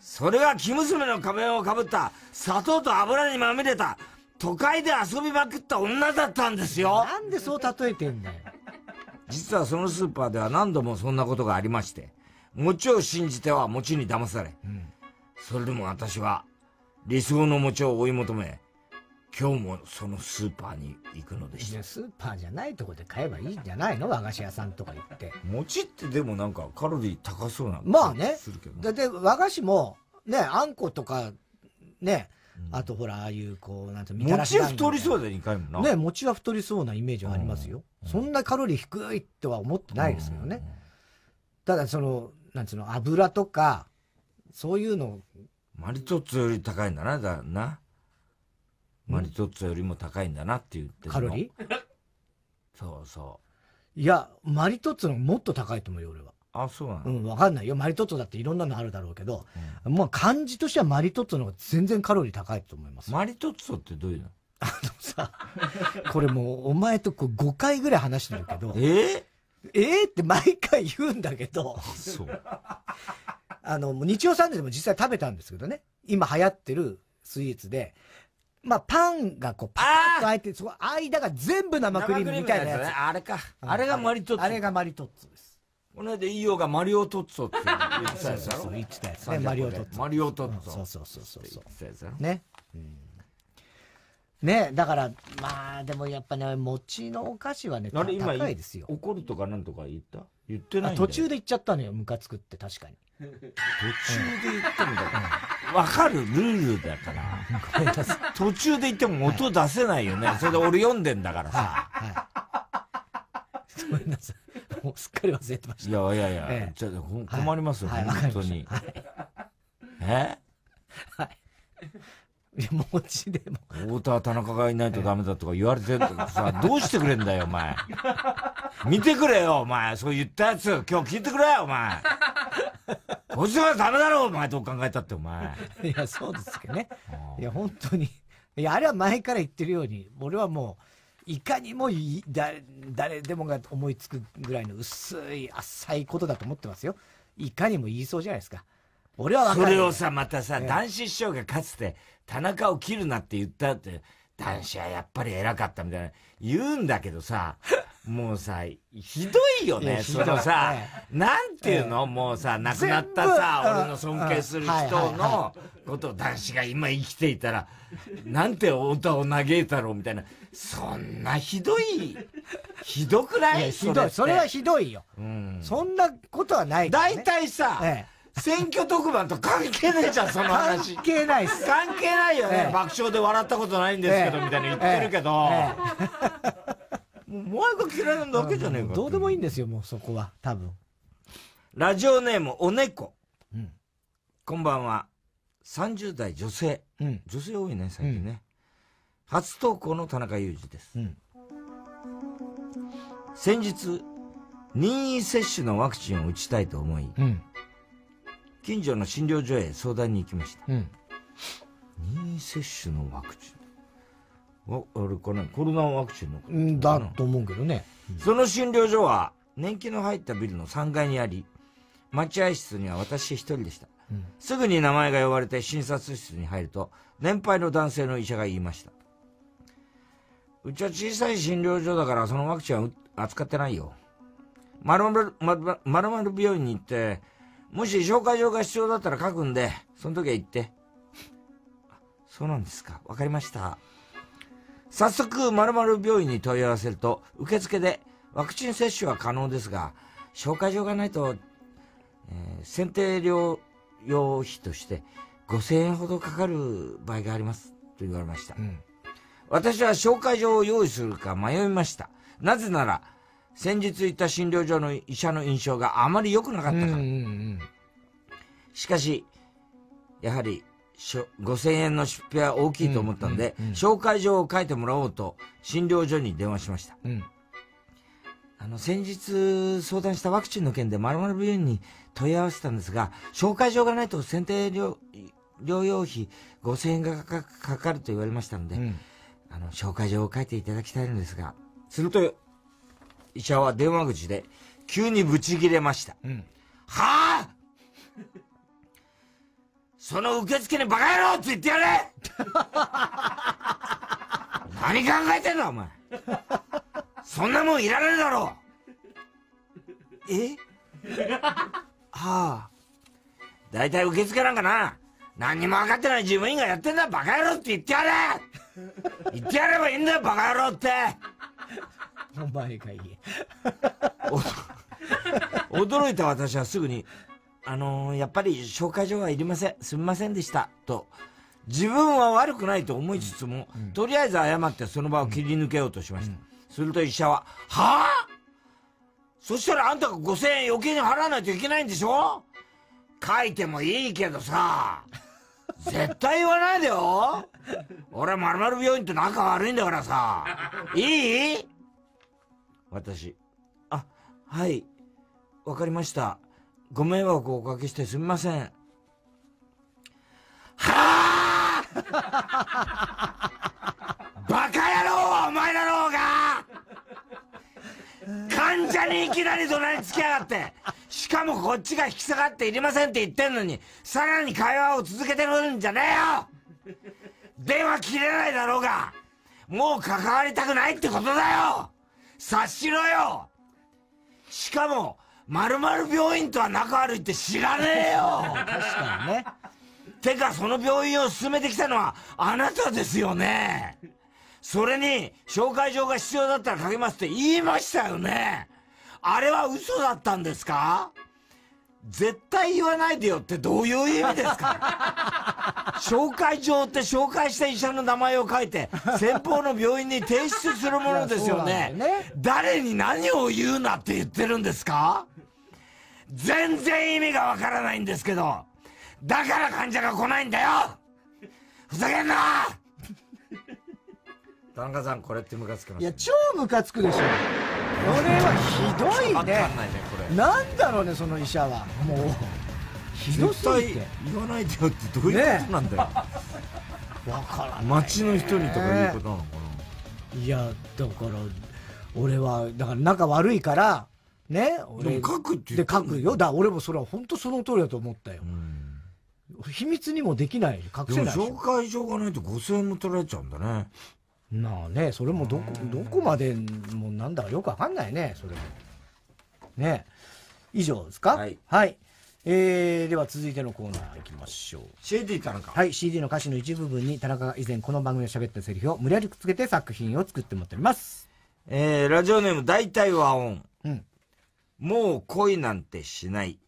それは生娘の仮面をかぶった砂糖と油にまみれた都会で遊びまくった女だったんですよ。なんでそう例えてんだよ。実はそのスーパーでは何度もそんなことがありまして、餅を信じては餅に騙され、うん、それでも私は理想の餅を追い求め、今日もそのスーパーに行くのでした。スーパーじゃないとこで買えばいいんじゃないの？和菓子屋さんとか行って。餅ってでもなんかカロリー高そうなまあね。するけど。だって和菓子も、ね、あんことか、ね、あとほら、ああいうこう、なんてみたらし餅太りそうで2回もな。ね、餅は太りそうなイメージはありますよ。そんなカロリー低いとは思ってないですけどね。ただその、なんつうの、油とか、そういうのマリトッツォより高いんだな、だな。マリトッツォよりも高いんだなって言ってカロリー？そうそう。いや、マリトッツォのもっと高いと思うよ、俺は。あ、そうなの？うん、わかんないよ。マリトッツォだっていろんなのあるだろうけど、うん、まあ漢字としてはマリトッツォの方が全然カロリー高いと思います。マリトッツォってどういうの？あのさ、これもうお前とこう5回ぐらい話してるけど、えー、えー、って毎回言うんだけど、そう。あの、日曜サンデーでも実際食べたんですけどね。今流行ってるスイーツで、まあ、パンがこう、パーッと開いて、そこ、間が全部生クリームみたいなやつ。ね、あれか。あれがマリトッツォ。あれがマリトッツォです。この間、いいよがマリオトッツォって言ってたやつだろそう、言ってたやつね。マリオトッツォ。マリオトッツォ。そうそうそうそう。ね。ねだから、まあ、でもやっぱね、餅のお菓子はね、高いですよ。怒るとかなんとか言った？言ってない途中で言っちゃったのよ、ムカつくって確かに。途中で言ってもだわかるルールだから。途中で言っても音出せないよね。それで俺読んでんだからさ。ごめんなさい。もうすっかり忘れてました。いやいやいや、ええ、ちょっと困りますよ、本当に。え？はい。いや、餅でも。太田田中がいないとダメだとか言われてるとかさ、どうしてくれんだよ、お前。見てくれよ、お前。そう言ったやつ、今日聞いてくれよ、お前。こいつはダメだろ、お前どう考えたって、お前。いや、そうですけどね。いや、本当に。いや、あれは前から言ってるように、俺はもう、いかにもい誰誰でもが思いつくぐらいの薄い、浅いことだと思ってますよ。いかにも言いそうじゃないですか。俺は分かる。それをさ、またさ、男子師匠がかつて、田中を切るなって言ったって、男子はやっぱり偉かったみたいな、言うんだけどさ、もうさ、ひどいよね、そのさ、なんていうの、もうさ、亡くなったさ、俺の尊敬する人のことを男子が今生きていたら、なんて歌を嘆いたろうみたいな、そんなひどい、ひどくない？ひどい。それはひどいよ。うん、そんなことはないね。大体さ、ええ選挙特番と関係ないじゃん、その話。関係ないっす。関係ないよね。ええ、爆笑で笑ったことないんですけど、え、みたいな言ってるけど。もうお前が嫌いなだけじゃねえか。どうでもいいんですよ、もうそこは、多分。ラジオネーム、お猫。うん。こんばんは。30代女性。うん。女性多いね、最近ね。うん、初投稿の田中裕二です。うん。先日、任意接種のワクチンを打ちたいと思い、うん、近所の診療所へ相談に行きました。うん、任意接種のワクチン。あれかね、コロナワクチンの。うんだと思うけどね。その診療所は、年季の入ったビルの3階にあり、待合室には私一人でした。うん、すぐに名前が呼ばれて診察室に入ると、年配の男性の医者が言いました。うちは小さい診療所だからそのワクチンは扱ってないよ。まるまる、まるまる病院に行って、もし紹介状が必要だったら書くんで、その時は行って。そうなんですか。わかりました。早速、〇〇病院に問い合わせると、受付でワクチン接種は可能ですが、紹介状がないと、えー、選定療養費として5000円ほどかかる場合があります。と言われました。うん、私は紹介状を用意するか迷いました。なぜなら、先日行った診療所の医者の印象があまり良くなかったから。しかし、やはり5000円の出費は大きいと思ったんで、紹介状を書いてもらおうと、診療所に電話しました。うん、あの、先日相談したワクチンの件で〇〇病院に問い合わせたんですが、紹介状がないと選定療療養費5000円がかかると言われましたので、うん、あの、紹介状を書いていただきたいのですが、すると、医者は電話口で急にブチ切れました。うん、はあ？その受付にバカ野郎って言ってやれ！何考えてんだお前。そんなもんいらねえだろえ？はあ。大体受付なんかな。何にも分かってない事務員がやってんだバカ野郎って言ってやれ。言ってやればいいんだよバカ野郎ってお前がいい 驚いた私はすぐにあのー、やっぱり紹介状はいりません。すみませんでした。と。自分は悪くないと思いつつも、うん、とりあえず謝ってその場を切り抜けようとしました。うん、すると医者は、はあ？そしたらあんたが5000円余計に払わないといけないんでしょ？書いてもいいけどさ、絶対言わないでよ俺は〇〇病院と仲悪いんだからさ。いい？私。あ、はい。わかりました。ご迷惑をおかけしてすみません。はあ バカ野郎はお前だろうが患者にいきなり怒鳴りつけやがって、しかもこっちが引き下がっていりませんって言ってんのに、さらに会話を続けてるんじゃねえよ電話切れないだろうが、もう関わりたくないってことだよ察しろよしかも、まる病院とは仲悪いって知らねえよ 確かにね。てか、その病院を進めてきたのはあなたですよね。それに、紹介状が必要だったら書けますって言いましたよね。あれは嘘だったんですか？絶対言わないでよってどういう意味ですか？紹介状って紹介した医者の名前を書いて、先方の病院に提出するものですよね。ね誰に何を言うなって言ってるんですか？全然意味がわからないんですけど、だから患者が来ないんだよふざけんな田中さん、これってムカつきます、ね、いや、超ムカつくでしょ。これはひどいね。わかんないね、これ。なんだろうね、その医者は。もう。絶対言わないでよってどういうことなんだよ。わからない、街の人にとかいうことなのかな。いや、だから、俺は、だから仲悪いから、ね、俺。でも書くってで書くよ。だ俺もそれは本当その通りだと思ったよ。秘密にもできない、隠せない。紹介状がないと5000円も取られちゃうんだね。まあね、それもどこ、どこまでもなんだかよくわかんないね、それも。ね。以上ですか？はい。はい。えー、では続いてのコーナー行きましょう。CD 田中。はい、CD の歌詞の一部分に田中が以前この番組で喋ったセリフを無理やりくっつけて作品を作ってもらっております。えー、ラジオネーム大体和音。うん。もう恋なんてしない。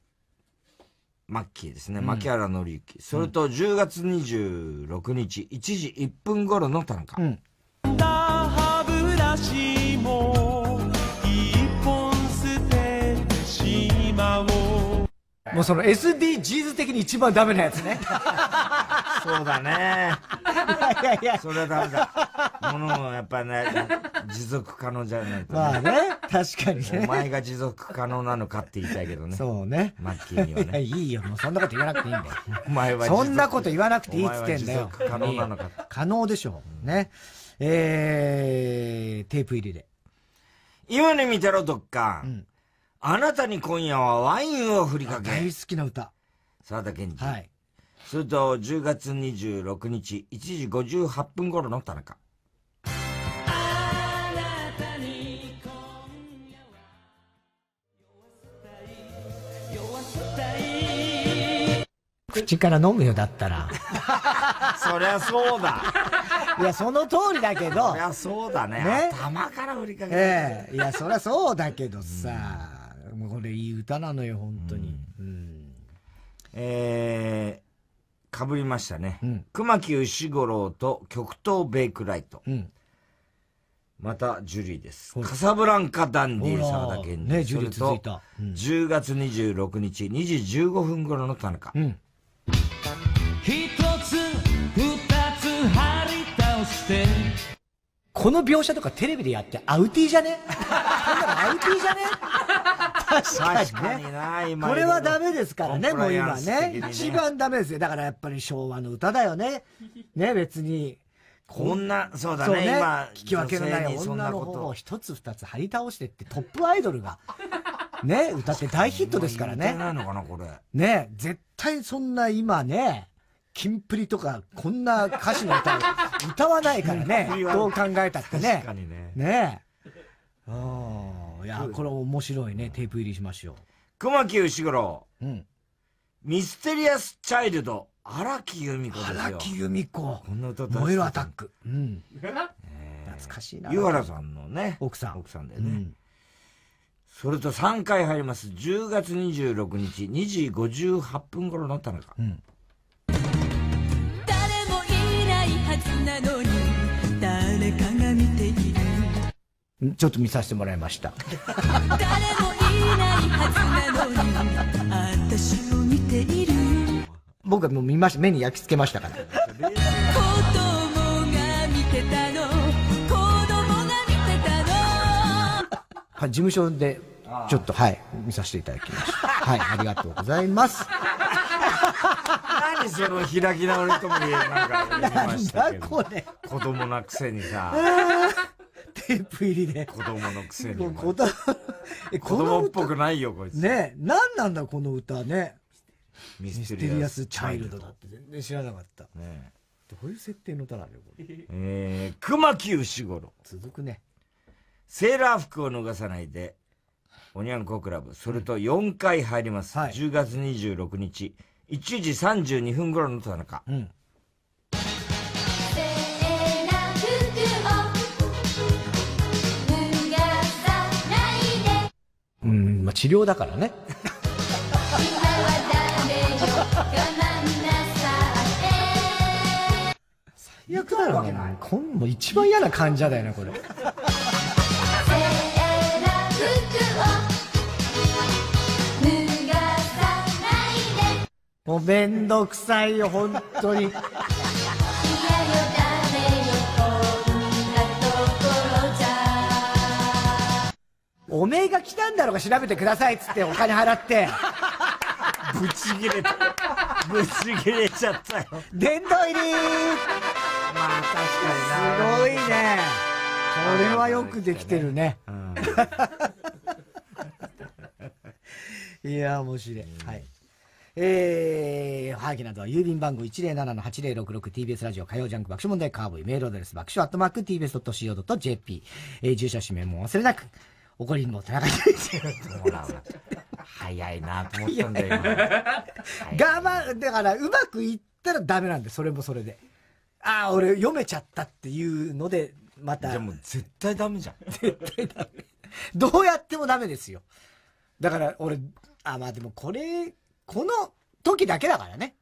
マッキーですね。牧原紀之。それと10月26日、1時1分頃の田中。うん。歯ブラシもうその SDGs 的に一番ダメなやつね。そうだね。いやいやそれはダメだ。ものもやっぱね、持続可能じゃないと、ね。まあね、確かにね。お前が持続可能なのかって言いたいけどね。そうね。マッキーにはね。いいよ、もうそんなこと言わなくていいんだよ。お前はそんなこと言わなくていいっつってんだよ。持続可能なのか。可能でしょう。ね。えー、テープ入りで。今に見てろ、どっか。うん、あなたに今夜はワインを振りかけ。大好きな歌。沢田健二。はい。それと、10月26日、1時58分頃の田中。口から飲むよ、だったら。そりゃそうだ。いや、その通りだけど。そりゃそうだね。ね。頭から振りかけて。ええー、いや、そりゃそうだけどさ。うん、もうこれいい歌なのよ、本当に。うん、うん、えー、かぶりましたね。うん、熊木牛五郎と極東ベイクライト。うん、また、ジュリーです。カサブランカダンディ沢田健二。ね、ジュリー続いた。うん、10月26日、2時15分頃の田中。うん。一つ、二つ張り倒して。この描写とかテレビでやってアウティーじゃね？アウティーじゃね？確かにね。にこれはダメですからね、もう今ね。一番ダメですよ。だからやっぱり昭和の歌だよね。ね、別に。こんな、そうだね、ね今。聞き分けのない女の方を一つ二つ張り倒してってトップアイドルが、ね、歌って大ヒットですからね。ないのかな、これ。ね、絶対そんな今ね、キンプリとか、こんな歌詞の歌歌わないからね。どう考えたってね。確かにね。ねえ。いや、これ面白いね。テープ入りしましょう。熊木牛五郎。うん。ミステリアスチャイルド。荒木由美子ですよ。荒木由美子。こんな歌燃えるアタック。うん。えー、懐かしいな。湯原さんのね。奥さん。奥さんだよね。うん、それと3回入ります。10月26日、2時58分頃の田中。うん。誰もいないはずなのちょっと見させてもらいました。誰もいないはずなのに、私を見ている。僕はもう見ました、目に焼き付けましたから。子供が見てたの、子供が見てたの。はい、事務所で、ちょっと、はい、見させていただきました。はい、ありがとうございます。何その開き直りとも言え、なんか言いましたけど。これ。子供なくせにさ。テープ入りで。子供のくせに。子供、子供っぽくないよ、こいつ。ね何なんだ、この歌ね。ミステリアスチャイルドだって全然知らなかった。ねどういう設定の歌なのよ、これ。えー、熊木牛五郎。続くね。セーラー服を脱がさないで、おにゃんこクラブ。それと4回入ります。はい、10月26日、1時32分頃の田中。うん。まあ治療だからね。最悪だよね。こんも一番嫌な患者だよね、これ。もうめんどくさいよ、本当に。おめえが来たんだろうが調べてくださいっつってお金払って。ぶち切れた。ぶち切れちゃったよ。殿堂入りまあ確かすごいね。これはよくできてるね。いや、面白い。はい。えー、はがきなどは郵便番号 107-8066TBS ラジオ火曜ジャンク爆笑問題カーボーイメールアドレス爆笑アットマーク TBS.CO.JP えー、住所氏名も忘れなく怒りんぼ田中裕ほらほら。早いなと思ったんだよ、今。我慢、だからうまくいったらダメなんで、それもそれで。ああ、俺読めちゃったっていうので、また。じゃあもう絶対ダメじゃん。絶対ダメ。どうやってもダメですよ。だから俺、あ、まあでもこれ、この時だけだからね。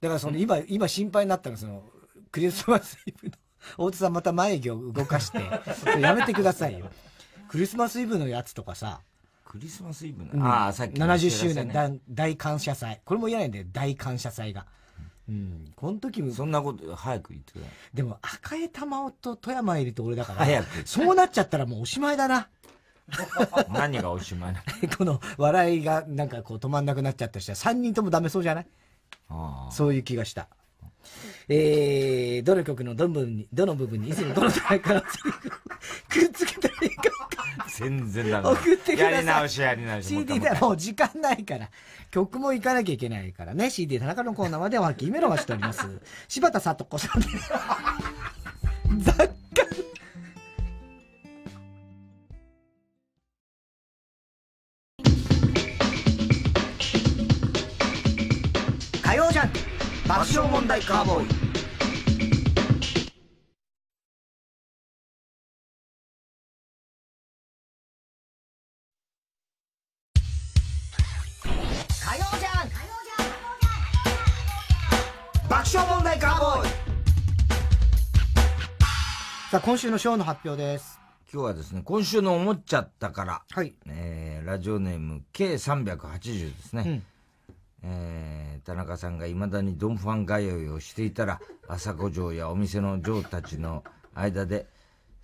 だからその今、今心配になったのその、クリスマスイブの、大津さんまた眉毛を動かして、やめてくださいよ。クリスマスイブのやつとかさ、クリスマスイブの、うんああ、さっきの70周年ね大大感謝祭。これも嫌なんだよ、大感謝祭が。うん。この時も、そんなこと早く言ってくれ。でも赤江玉緒と富山いると俺だから、早くそうなっちゃったらもうおしまいだな。何がおしまいなの？この笑いがなんかこう止まんなくなっちゃった人は3人ともダメそうじゃない？ああそういう気がした。えー、どの曲のどの部分に、どの部分に、いつのどの台からくっつけた全然ダメ。送ってください。やり直しやり直し。CD 回だ、もう時間ないから。曲も行かなきゃいけないからね。CD 田中のコーナーまでおはきメロがしております。柴田聡子さんで。雑貨。火曜ジャンク爆笑問題カーボーイ。さあ、今週のショーの発表です。今日はですね、今週の思っちゃったから、はい。えー、ラジオネーム K380 ですね。うんえー、田中さんが未だにドンファン通いをしていたら、朝子城やお店の城たちの間で、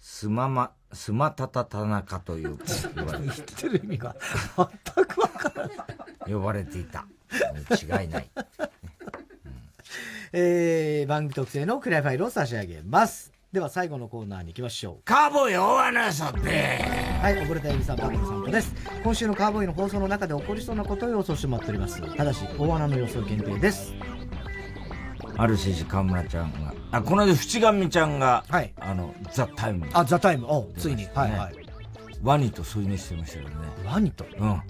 すまま、すまたた田中という、呼ばれ言ってる意味が 全くわからない。呼ばれていた。違いない。えー、番組特製のクリアファイルを差し上げます。では最後のコーナーに行きましょう。カーボーイ大穴さではい、溺れたエビさん、バカの散歩です。今週のカーボーイの放送の中で起こりそうなことを予想してもらっております。ただし、大穴の予想限定です。あるし河村ちゃんが、あ、この間、淵上ちゃんが、はいあの、ザ・タイムにあ、ザタイム、おついに。はいはい。ワニと添い寝してましたけどね。ワニと？うん。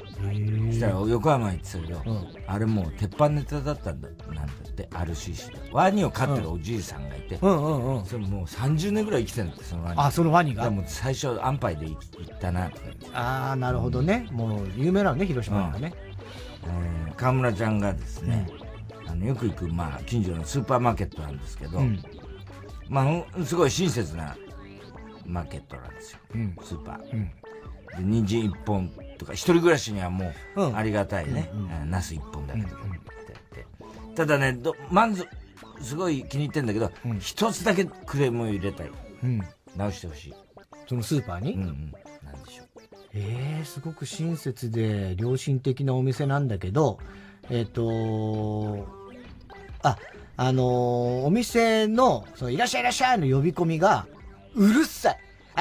そしたら横浜行ってたけど、うんあれもう鉄板ネタだったんだ、なんて、RCC で。ワニを飼ってるおじいさんがいて、うんうんうん。それもう30年ぐらい生きてるんだって、そのワニ。あ、そのワニが？もう最初安牌で行ったな、ってああ、なるほどね。もう、有名なのね、広島なんかね。えー河村ちゃんがですね、あの、よく行く、まあ、近所のスーパーマーケットなんですけど、うん。まあすごい親切なマーケットなんですよ。うん。スーパー。うん。で、人参一本とか、一人暮らしにはもう、うんありがたいね。うんうんえーナス一本だけとかってやって。ただね、ど満足、すごい気に入ってんだけどうん、一、つだけクレームを入れたい。うん。直してほしい。そのスーパーに、うんうん。なんでしょう。ええすごく親切で良心的なお店なんだけど、えっ、とあ、あのーお店の、その、いらっしゃいいらっしゃいの呼び込みが、うるさい。あ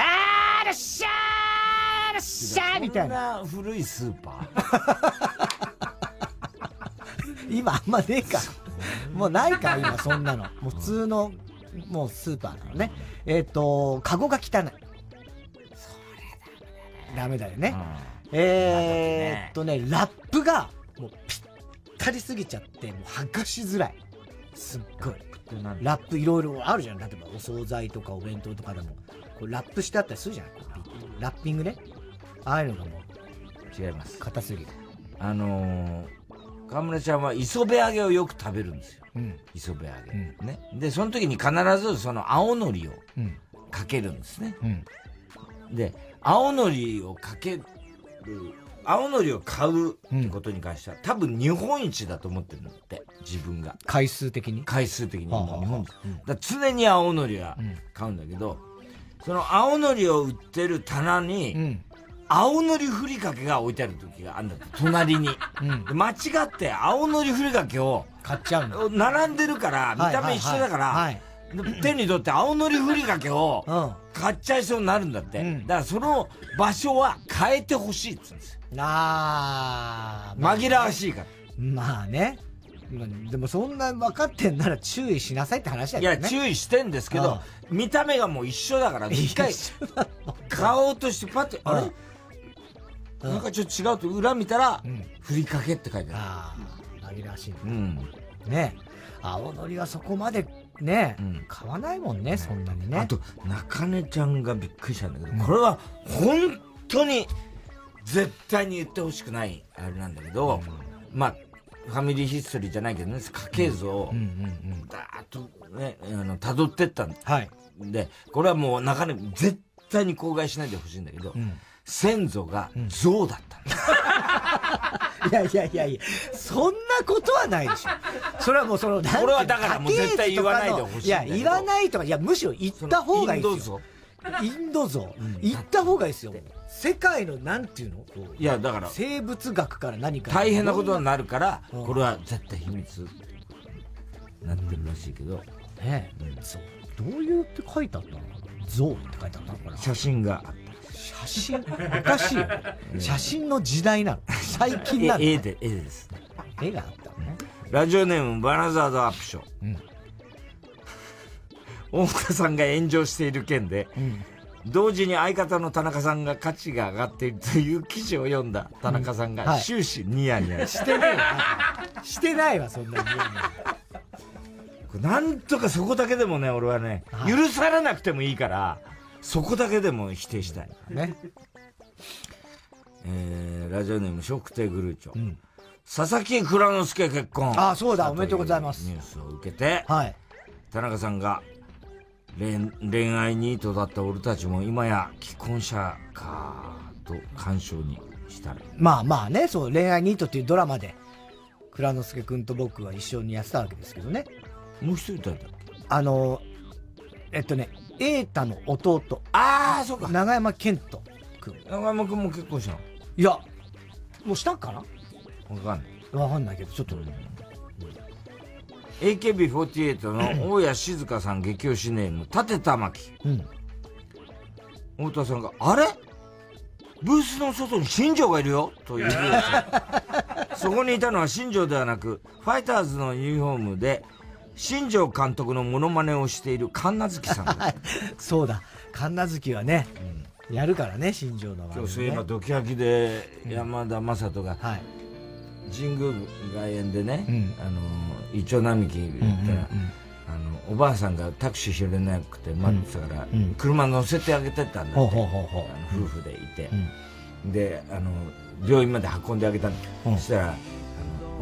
ーいらっしゃーいらっしゃいみたいな古いスーパー？今あんまねえか。もうないか、今そんなの。もう普通の、もうスーパーなのね。えっ、と、カゴが汚い。ダメだよね。えーっとね、ラップが、もうぴったりすぎちゃって、もう剥がしづらい。すっごい。ラップいろいろあるじゃん。例えばお惣菜とかお弁当とかでも、こうラップしてあったりするじゃん。ラッピングね。ああいうのがもう、違います。硬すぎる。あのー、河村ちゃんは磯辺揚げをよく食べるんですよ。うん。磯辺揚げ。うんね。で、その時に必ずその青のりをうん。かけるんですね。うん。で、青のりをかける、青のりを買うってことに関しては、多分日本一だと思ってるんだって、自分が。回数的に？回数的に日本一。うんだ常に青のりはうん買うんだけど、その青のりを売ってる棚に、うん。青のりふりかけが置いてある時があるんだって、隣に。で間違って青のりふりかけを、買っちゃう。並んでるから、見た目一緒だから、はい手に取って青のりふりかけをうん。買っちゃいそうになるんだって。うんだからその場所は変えてほしいっつうんですよ。あー、まあ紛らわしいから。まあね。まあでもそんな分かってんなら注意しなさいって話だいや、けどね。注意してんですけど、見た目がもう一緒だから、一回 買おうとしてパッて、あれ？うんなんかちょっと違うと裏見たらうん、ふりかけって書いてあああ、紛らわしいる。うん。ね。青のりはそこまでね、うん買わないもんね、そんなにね。あと、中根ちゃんがびっくりしたんだけど、これは本当に絶対に言ってほしくないあれなんだけど、まあ、ファミリーヒストリーじゃないけどね、家系図をうんうんうん。だーっとね、あの、辿ってったんはい。で、これはもう中根、絶対に口外しないでほしいんだけど、ん先祖が象だったんだ。いやいやいやいや、そんなことはないでしょ。それはもうその、なんていうのこれはだからもう絶対言わないでほしいいや、言わないとか、いや、むしろ言った方がいいですよ。インド像。言った方がいいですよ。世界の、なんていうのいや、だから、生物学から何か。大変なことになるから、うんこれは絶対秘密なってるらしいけど、ねそう。どういうって書いてあったのかな像って書いてあったのかな写真があっ写真おかしいよ。写真の時代なの。最近なた。の。え絵で、絵です。絵があったのね。ラジオネーム、バナザードアップショー。うん大田さんが炎上している件で、同時に相方の田中さんが価値が上がっているという記事を読んだ田中さんがはい終始ニヤニヤして、してないわ。してないわ、そんなに。なんとかそこだけでもね、俺はね、はい許されなくてもいいから、そこだけでも否定したい。ね。えー、ラジオネーム、食亭グルーチョ。ん佐々木蔵之介結婚。あそうだおめでとうございますニュースを受けて、はい。田中さんが恋恋愛ニートだった俺たちも今や既婚者かと感傷にしたらまあまあね、そう、恋愛ニートっていうドラマで、倉之介くんと僕は一緒にやってたわけですけどね。もう一人誰だっけ？あの、えっとね、瑛太の弟、ああそうか。長山健人くん。長山君も結婚したの？いや、もうしたんかな？わかんない。わかんないけど、ちょっと、AKB48 の大谷静香さん激推しネーム立玉木うん。太田さんが「あれ？ブースの外に新庄がいるよ」という。そこにいたのは新庄ではなくファイターズのユニフォームで新庄監督のモノマネをしている神奈月さん。だ そうだ、神奈月はね、やるからね、新庄の、ね。今日そういえばドキハキで山田雅人がはい。神宮外苑でね、うん。あのイチョウ並木行ったら、うんうんうん。あのおばあさんがタクシー拾れなくて待ってたから、うん。うん。車乗せてあげてったんだって、ほうほうほうほう。あの夫婦でいて、うん。であの病院まで運んであげたの、うん。そしたらあの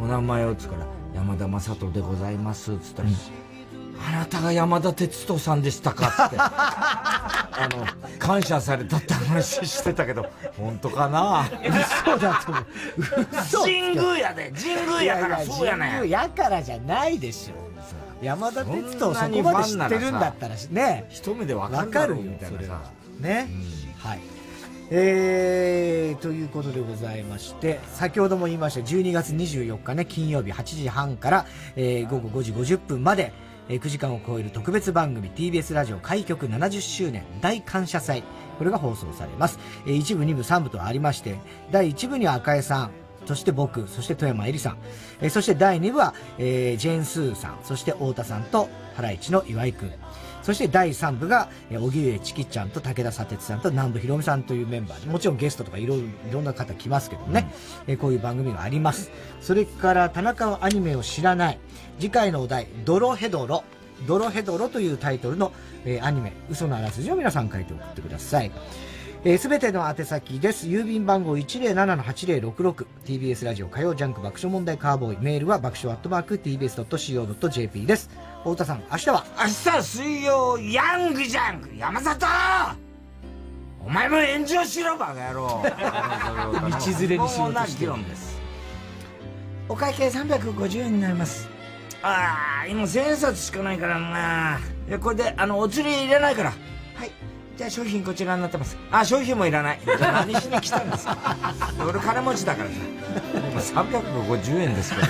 「お名前を」っつうから「山田雅人でございます」っつったら、あなたが山田哲人さんでしたか」って。あの感謝されたって話してたけど本当かな？そうだと思う。嘘神宮やで。神宮やからそうやね神宮やからじゃないでしょ。山田哲人をそそんなにこまで知ってるんだったらね。一目でわかわるみたいなさ。それは。ね、はいえー、ということでございまして先ほども言いました12月24日ね金曜日8時半から、えー午後5時50分まで、えー9時間を超える特別番組 TBS ラジオ開局70周年大感謝祭これが放送されます、えー1部2部3部とありまして第1部には赤江さんそして僕、そして富山えりさん、えーそして第2部は、えージェーン・スーさん、そして太田さんとハライチの岩井くん。そして第3部が、えー荻上チキちゃんと武田砂鉄さんと南部ひろみさんというメンバーで、もちろんゲストとかいろいろんな方来ますけどね、えーこういう番組があります。それから田中はアニメを知らない。次回のお題、ドロヘドロ。ドロヘドロというタイトルの、えーアニメ、嘘のあらすじを皆さん書いて送ってください。えー、べての宛先です。郵便番号 107-8066TBS ラジオ火曜ジャンク爆笑問題カーボーイ。メールは爆笑アットマーク TBS.CO.JP です。太田さん、明日は？明日は水曜ヤングジャンク。山里！お前も炎上しろバカ野郎。道連れにしようとしてる。同じ議論です。お会計350円になります。ああ今千円札しかないからな。これであのお釣り入れないから。はいじゃあ商品こちらになってます。あ、商品もいらない。じゃあ何しに来たんですか？俺金持ちだからさ。でも350円ですけど。